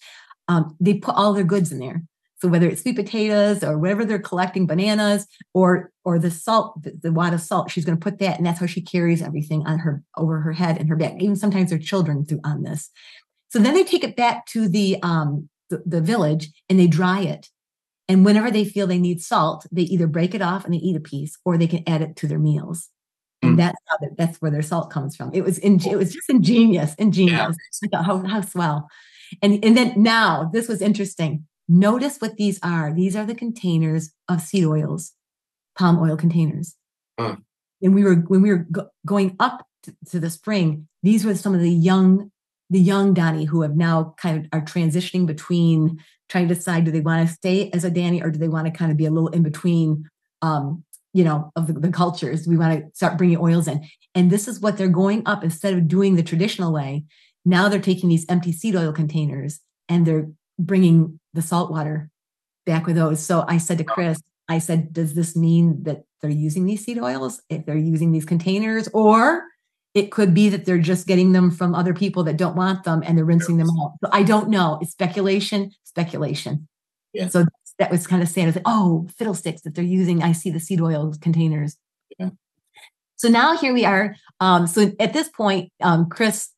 Um, they put all their goods in there. So whether it's sweet potatoes or whatever they're collecting, bananas or or the salt, the, wad of salt, she's going to put that, and that's how she carries everything on her over her head and her back. Even sometimes their children do on this. So then they take it back to the um the, the village and they dry it. And whenever they feel they need salt, they either break it off and they eat a piece, or they can add it to their meals. And mm. that's how the, that's where their salt comes from. It was in, it was just ingenious, ingenious. Yeah. How, how swell. And and then now this was interesting. Notice what these are. These are the containers of seed oils, palm oil containers. And we were when we were go- going up to, to the spring. These were some of the young, the young Dani who have now kind of are transitioning between trying to decide do they want to stay as a Dani or do they want to kind of be a little in between, um, you know, of the, the cultures. We want to start bringing oils in, and this is what they're going up instead of doing the traditional way. Now they're taking these empty seed oil containers and they're bringing the salt water back with those. So I said to Chris, I said, does this mean that they're using these seed oils if they're using these containers? Or it could be that they're just getting them from other people that don't want them and they're rinsing them out. So I don't know. It's speculation, speculation. Yeah. So that was kind of sad. I was like, oh, fiddlesticks that they're using. I see the seed oil containers. Yeah. So now here we are. Um, so at this point, um, Chris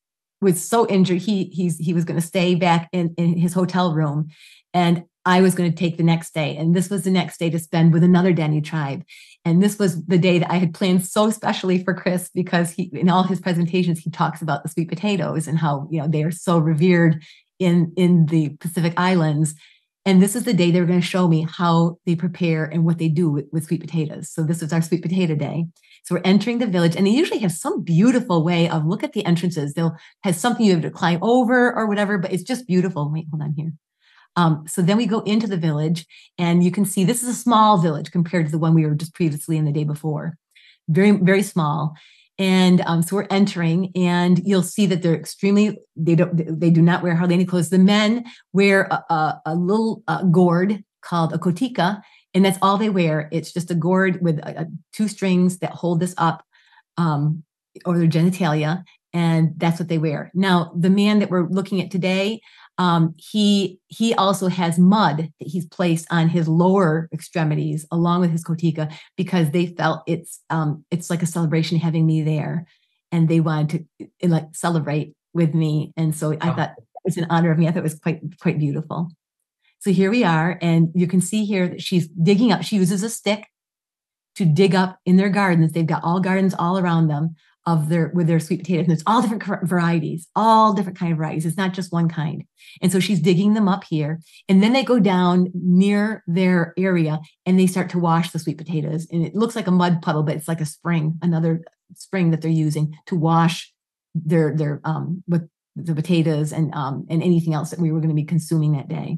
was so injured he he's he was going to stay back in, in his hotel room and I was going to take the next day. And this was the next day to spend with another Dani tribe. And this was the day that I had planned so specially for Chris because he, in all his presentations, he talks about the sweet potatoes and how, you know, they are so revered in, in the Pacific Islands. And this is the day they were going to show me how they prepare and what they do with, with sweet potatoes. So this was our sweet potato day. So we're entering the village, and they usually have some beautiful way of look at the entrances. They'll have something you have to climb over or whatever, but it's just beautiful. Wait, hold on here. Um, so then we go into the village, and you can see this is a small village compared to the one we were just previously in the day before. Very, very small. And um, so we're entering, and you'll see that they're extremely they don't they do not wear hardly any clothes. The men wear a, a, a little uh, gourd called a koteka, and that's all they wear. It's just a gourd with a, a, two strings that hold this up um, over their genitalia, and that's what they wear. Now, the man that we're looking at today, um, he he also has mud that he's placed on his lower extremities along with his koteka because they felt it's um, it's like a celebration having me there, and they wanted to eh, like celebrate with me, and so I thought it was an honor of me. I thought it was quite quite beautiful. So here we are, and you can see here that she's digging up. She uses a stick to dig up in their gardens. They've got all gardens all around them of their with their sweet potatoes. And it's all different varieties all different kind of varieties. It's not just one kind. And so she's digging them up here. And then they go down near their area and they start to wash the sweet potatoes. And it looks like a mud puddle but it's like a spring another spring that they're using to wash their their um with the potatoes and um and anything else that we were going to be consuming that day.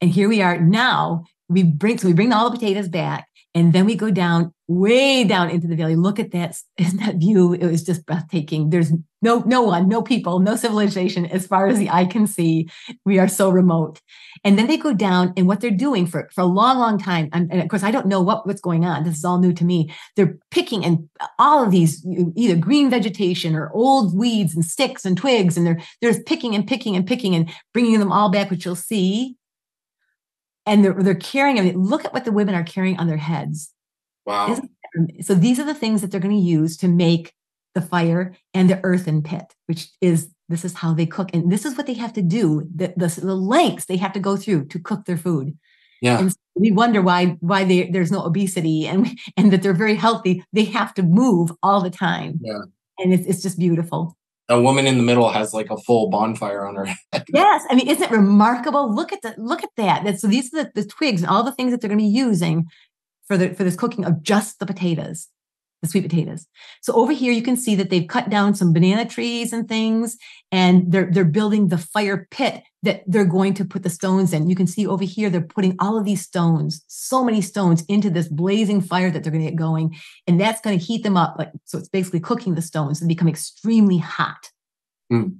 And here we are. Now we bring so we bring all the potatoes back and then we go down way down into the valley. Look at that isn't that view? It was just breathtaking. There's no no one no people no civilization as far as the eye can see. We are so remote. And then they go down and what they're doing for for a long long time and, of course i don't know what what's going on. This is all new to me. They're picking and all of these either green vegetation or old weeds and sticks and twigs and they're they're picking and picking and picking and bringing them all back which you'll see. And they're, they're carrying I mean, look at what the women are carrying on their heads wow so these are the things that they're going to use to make the fire and the earthen pit which is this is how they cook and this is what they have to do the, the, the lengths they have to go through to cook their food yeah and so we wonder why why they, there's no obesity and and that they're very healthy they have to move all the time yeah and it's, it's just beautiful a woman in the middle has like a full bonfire on her head. Yes, I mean, isn't it remarkable? Look at the look at that. that so these are the, the twigs and all the things that they're going to be using for the for this cooking of just the potatoes, the sweet potatoes. So over here you can see that they've cut down some banana trees and things, and they're they're building the fire pit that they're going to put the stones in. You can see over here they're putting all of these stones, so many stones, into this blazing fire that they're going to get going, and that's going to heat them up. Like so, it's basically cooking the stones and become extremely hot. Mm.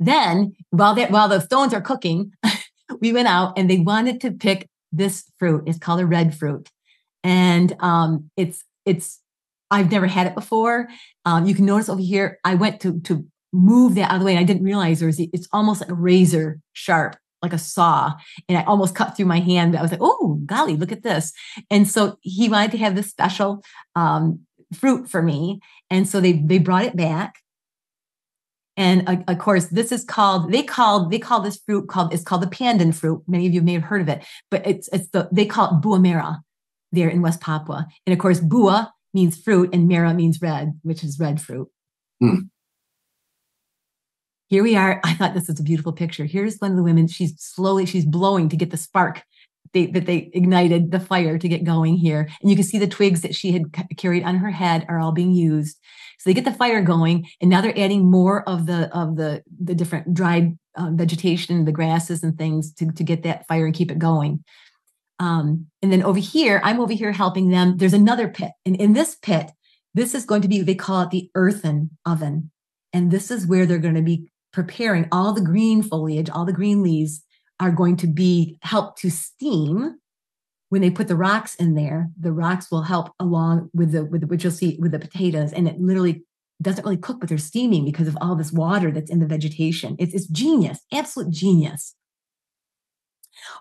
Then, while that while the stones are cooking, we went out and they wanted to pick this fruit. is called a red fruit, and um, it's it's I've never had it before. Um, you can notice over here. I went to to move that out of the way, and I didn't realize there was it's almost like a razor sharp, like a saw, and I almost cut through my hand. I was like, "Oh, golly, look at this!" And so he wanted to have this special um, fruit for me, and so they they brought it back and uh, of course, this is called they called they call this fruit called it's called the pandan fruit. Many of you may have heard of it, but it's it's the they call it buah merah there in West Papua. And of course, buah means fruit and merah means red, which is red fruit. Hmm. Here we are. I thought this was a beautiful picture. Here's one of the women. She's slowly she's blowing to get the spark they, that they ignited the fire to get going here. And you can see the twigs that she had carried on her head are all being used. So they get the fire going, and now they're adding more of the of the the different dried uh, vegetation, the grasses and things to to get that fire and keep it going. Um, and then over here, I'm over here helping them. There's another pit, and in this pit, this is going to be they call it the earthen oven, and this is where they're going to be preparing all the green foliage, all the green leaves are going to be helped to steam when they put the rocks in there, the rocks will help along with the with the, which you'll see with the potatoes, and it literally doesn't really cook, but they're steaming because of all this water that's in the vegetation. It's, it's genius, absolute genius.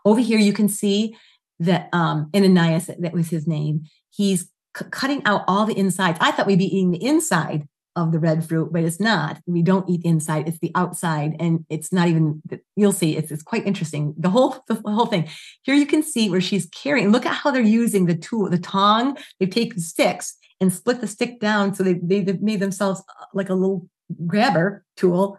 Over here, you can see that um, Ananias, that was his name, he's c- cutting out all the insides. I thought we'd be eating the inside of the red fruit, but it's not. We don't eat the inside; it's the outside, and it's not even. You'll see. It's it's quite interesting. The whole the whole thing. Here you can see where she's carrying. Look at how they're using the tool, the tong. They've taken sticks and split the stick down, so they they've made themselves uh, like a little grabber tool.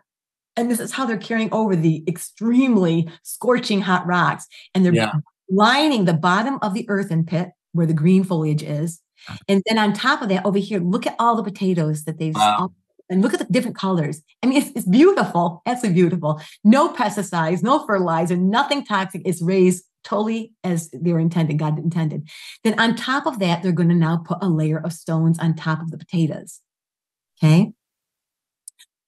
And this is how they're carrying over the extremely scorching hot rocks, and they're yeah. lining the bottom of the earthen pit where the green foliage is and then on top of that, over here, look at all the potatoes that they've wow. and look at the different colors. I mean, it's, it's beautiful, absolutely beautiful. No pesticides, no fertilizer, nothing toxic. It's raised totally as they were intended, God intended. Then on top of that, they're going to now put a layer of stones on top of the potatoes. Okay.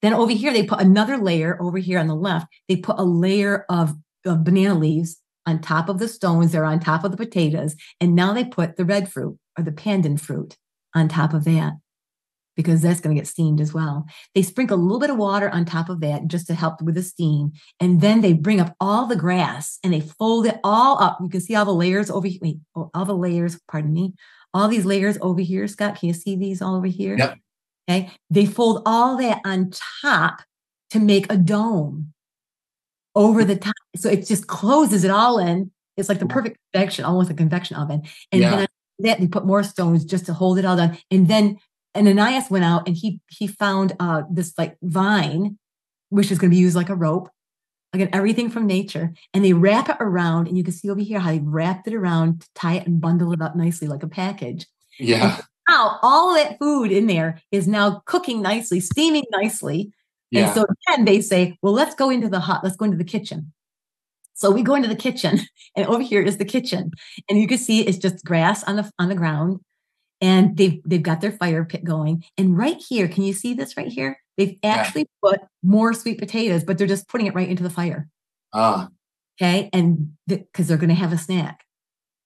Then over here, they put another layer over here on the left. They put a layer of, of banana leaves on top of the stones. They're on top of the potatoes. And now they put the red fruit or the pandan fruit on top of that because that's going to get steamed as well. They sprinkle a little bit of water on top of that just to help with the steam. And then they bring up all the grass and they fold it all up. You can see all the layers over here. Wait, oh, all the layers, pardon me. All these layers over here, Scott. Can you see these all over here? Yep. Okay. They fold all that on top to make a dome over the top. So it just closes it all in. It's like the perfect convection, almost a convection oven. And yeah. then that they put more stones just to hold it all down and then and Ananias went out and he he found uh, this like vine, which is going to be used like a rope. Again, everything from nature, and they wrap it around, and you can see over here how they wrapped it around to tie it and bundle it up nicely like a package. Yeah. And now all that food in there is now cooking nicely, steaming nicely. Yeah. And so then they say, well, let's go into the hut, let's go into the kitchen. So we go into the kitchen, and over here is the kitchen, and you can see it's just grass on the on the ground, and they've they've got their fire pit going. And right here, can you see this right here? They've actually yeah. put more sweet potatoes, but they're just putting it right into the fire. Ah, okay, and because the, they're going to have a snack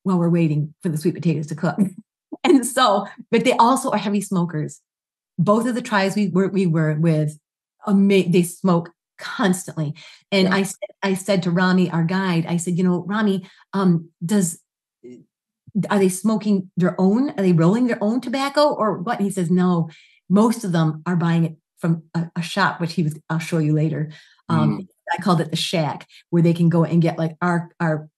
while we're waiting for the sweet potatoes to cook. and so, but they also are heavy smokers. Both of the tribes we were we were with, they smoke constantly. And yeah. I I said to Rami, our guide, I said, you know, Rami, um, does are they smoking their own? Are they rolling their own tobacco or what? And he says, no, most of them are buying it from a, a shop, which he was, I'll show you later. Um, mm. I called it the shack where they can go and get like our, our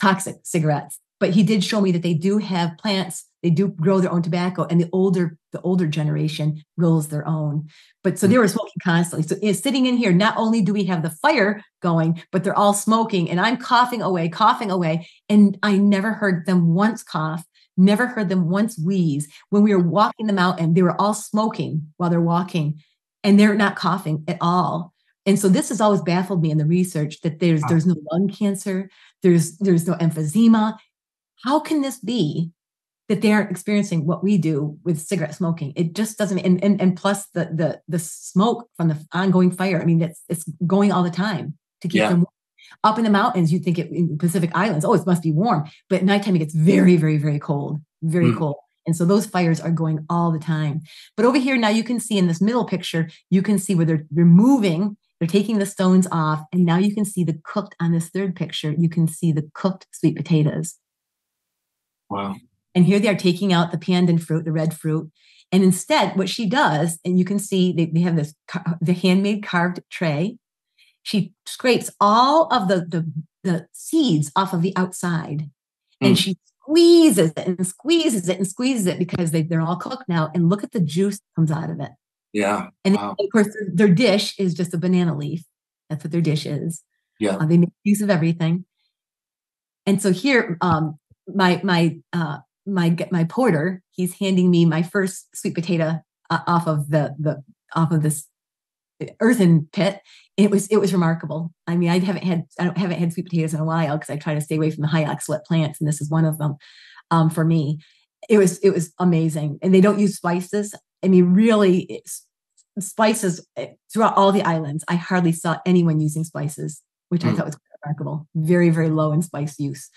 toxic cigarettes. But he did show me that they do have plants they do grow their own tobacco and the older the older generation grows their own. But so they were smoking constantly. So it's sitting in here not only do we have the fire going but they're all smoking and i'm coughing away coughing away and i never heard them once cough never heard them once wheeze. When we were walking them out and they were all smoking while they're walking and they're not coughing at all. And so this has always baffled me in the research that there's there's no lung cancer there's there's no emphysema. How can this be that they aren't experiencing what we do with cigarette smoking. It just doesn't. And and, and plus the the the smoke from the ongoing fire. I mean, it's it's going all the time to keep yeah. them up in the mountains. You think it in Pacific Islands. Oh, it must be warm, but at nighttime it gets very very very cold, very mm. cold. And so those fires are going all the time. But over here now you can see in this middle picture, you can see where they're removing they're taking the stones off, and now you can see the cooked on this third picture. You can see the cooked sweet potatoes. Wow. And here they are taking out the pandan fruit, the red fruit. And instead, what she does, and you can see they, they have this the handmade carved tray. She scrapes all of the, the, the seeds off of the outside mm. and she squeezes it and squeezes it and squeezes it because they, they're all cooked now. And look at the juice that comes out of it. Yeah. And wow. of course, their dish is just a banana leaf. That's what their dish is. Yeah. Uh, they make use of everything. And so here, um, my my uh, my my porter he's handing me my first sweet potato uh, off of the the off of this earthen pit. It was it was remarkable. I mean i haven't had i don't haven't had sweet potatoes in a while because i try to stay away from the high oxalate plants and this is one of them um, for me. It was it was amazing. And they don't use spices. I mean really spices eh, throughout all the islands i hardly saw anyone using spices which mm. i hmm. thought was remarkable. Very very low in spice use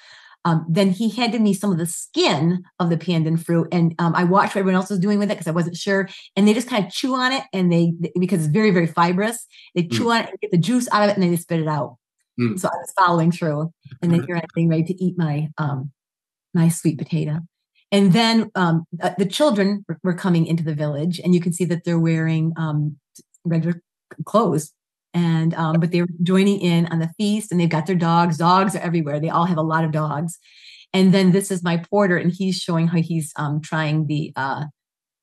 um, then he handed me some of the skin of the pandan fruit, and um, I watched what everyone else was doing with it because I wasn't sure. And they just kind of chew on it, and they because it's very very fibrous, they chew mm. on it and get the juice out of it, and then they spit it out. Mm. So I was following through, and then here I'm getting ready to eat my um, my sweet potato. And then um, uh, the children were coming into the village, and you can see that they're wearing um, regular clothes and um, but they're joining in on the feast and they've got their dogs dogs are everywhere they all have a lot of dogs and then this is my porter and he's showing how he's um, trying the uh,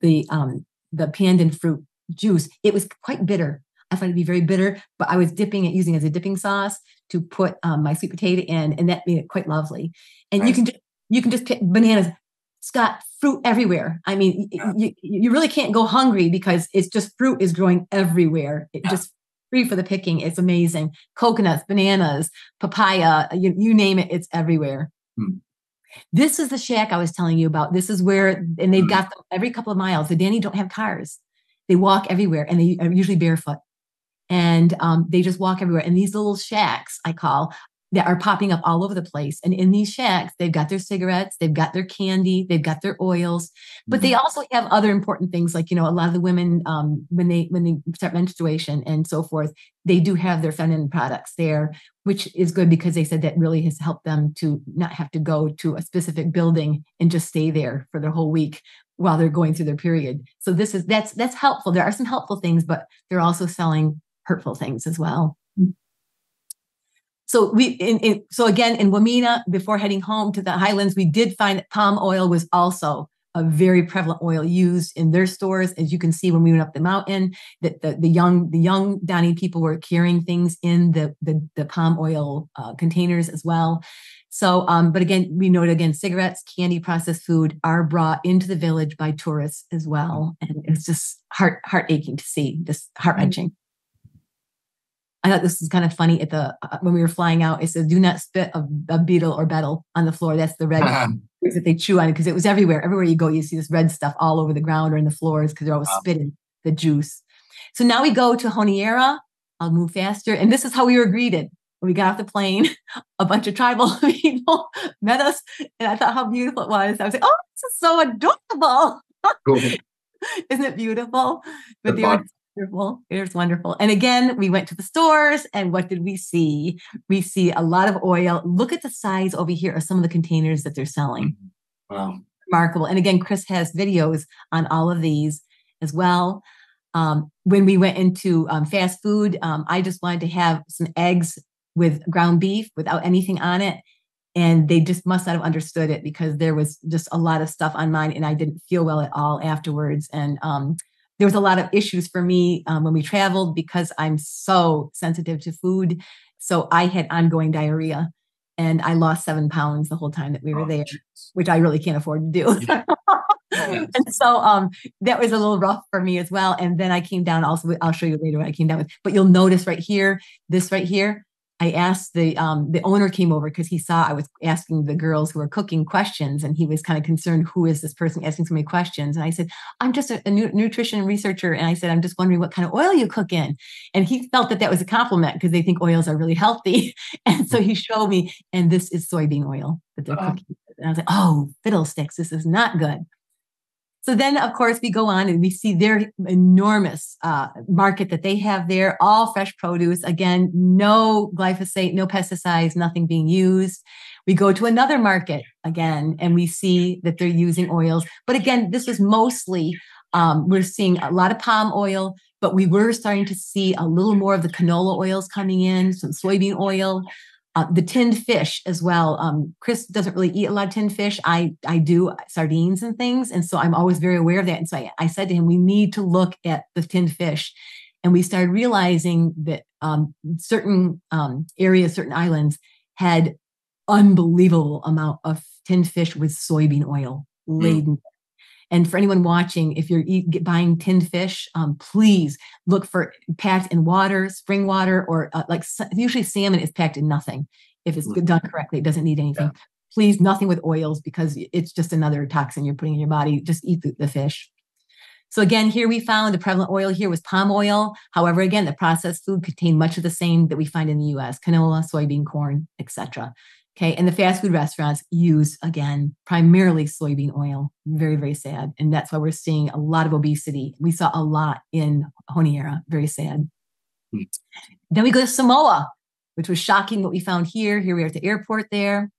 the um, the pandan fruit juice it was quite bitter i found it to be very bitter but i was dipping it using as a dipping sauce to put um, my sweet potato in and that made it quite lovely and nice. you can just you can just pick bananas it's got fruit everywhere. I mean, yeah. you, you really can't go hungry because it's just fruit is growing everywhere. It yeah. just free for the picking. It's amazing. Coconuts, bananas, papaya, you, you name it, it's everywhere. Hmm. This is the shack I was telling you about. This is where, and they've hmm. got them every couple of miles. The Dani don't have cars. They walk everywhere and they are usually barefoot. And um, they just walk everywhere. And these little shacks, I call, that are popping up all over the place. And in these shacks, they've got their cigarettes, they've got their candy, they've got their oils, but mm-hmm. they also have other important things like, you know, a lot of the women, um, when they when they start menstruation and so forth, they do have their feminine products there, which is good because they said that really has helped them to not have to go to a specific building and just stay there for their whole week while they're going through their period. So this is that's that's helpful. There are some helpful things, but they're also selling hurtful things as well. So we, in, in, so again, in Wamena, before heading home to the highlands, we did find that palm oil was also a very prevalent oil used in their stores. As you can see, when we went up the mountain, that the, the young the young Dani people were carrying things in the the, the palm oil uh, containers as well. So, um, but again, we note again, cigarettes, candy, processed food are brought into the village by tourists as well, and it's just heart heart aching to see, just heart wrenching. I thought this was kind of funny at the uh, when we were flying out. It says, "Do not spit a, a betel or betel on the floor." That's the red that they chew on because it was everywhere. Everywhere you go, you see this red stuff all over the ground or in the floors because they're always wow. spitting the juice. So now we go to Honiara. I'll move faster, and this is how we were greeted. When we got off the plane, a bunch of tribal people met us, and I thought how beautiful it was. I was like, "Oh, this is so adorable." Cool. Isn't it beautiful? But the they wonderful. It was wonderful. And again, we went to the stores and what did we see? We see a lot of oil. Look at the size over here of some of the containers that they're selling. Mm-hmm. Wow. Remarkable. And again, Chris has videos on all of these as well. Um, when we went into um, fast food, um, I just wanted to have some eggs with ground beef without anything on it. And they just must not have understood it because there was just a lot of stuff on mine and I didn't feel well at all afterwards. And um, there was a lot of issues for me um, when we traveled because I'm so sensitive to food. So I had ongoing diarrhea and I lost seven pounds the whole time that we were oh, there, geez. which I really can't afford to do. Yeah. and so um, that was a little rough for me as well. And then I came down also, I'll show you later what I came down with, but you'll notice right here, this right here, I asked the um, the owner came over because he saw I was asking the girls who were cooking questions, and he was kind of concerned who is this person asking so many questions. And I said, I'm just a, a nu- nutrition researcher, and I said, I'm just wondering what kind of oil you cook in. And he felt that that was a compliment because they think oils are really healthy, and so he showed me, and this is soybean oil that they're uh-huh. cooking. And I was like, oh, fiddlesticks, this is not good. So then, of course, we go on and we see their enormous uh, market that they have there, all fresh produce. Again, no glyphosate, no pesticides, nothing being used. We go to another market again, and we see that they're using oils. But again, this is mostly, um, we're seeing a lot of palm oil, but we were starting to see a little more of the canola oils coming in, some soybean oil. Uh, the tinned fish as well. Um, Chris doesn't really eat a lot of tinned fish. I I do sardines and things, and so I'm always very aware of that. And so I, I said to him, we need to look at the tinned fish, and we started realizing that um, certain um, areas, certain islands had unbelievable amount of tinned fish with soybean oil hmm. laden. Mm. And for anyone watching, if you're eat, buying tinned fish, um, please look for packed in water, spring water, or uh, like usually salmon is packed in nothing. If it's mm. done correctly, it doesn't need anything. Yeah. Please, nothing with oils because it's just another toxin you're putting in your body. Just eat the, the fish. So again, here we found the prevalent oil here was palm oil. However, again, the processed food contained much of the same that we find in the U.S: canola, soybean, corn, etc. Okay. And the fast food restaurants use, again, primarily soybean oil. Very, very sad. And that's why we're seeing a lot of obesity. We saw a lot in Honiara. Very sad. Hmm. Then we go to Samoa, which was shocking what we found here. Here we are at the airport there.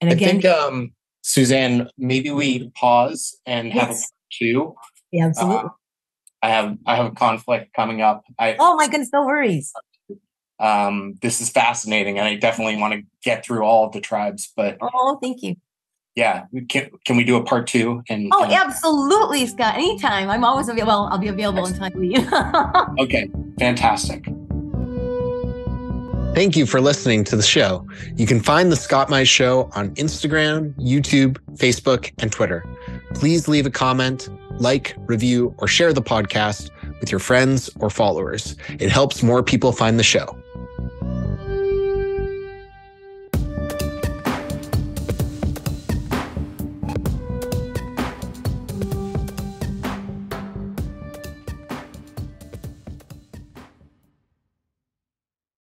And again, I think, um, Suzanne, maybe we pause and yes. have a two. Yeah, absolutely. Uh, I have I have a conflict coming up. I, oh my goodness, no worries um, this is fascinating, and I definitely want to get through all of the tribes. But oh, thank you. Yeah, can can we do a part two? And oh, and, absolutely, Scott. Anytime. I'm always available. Well, I'll be available until I leave. okay, fantastic. Thank you for listening to the show. You can find the Scott Mys Show on Instagram, YouTube, Facebook, and Twitter. Please leave a comment, like, review, or share the podcast with your friends or followers. It helps more people find the show.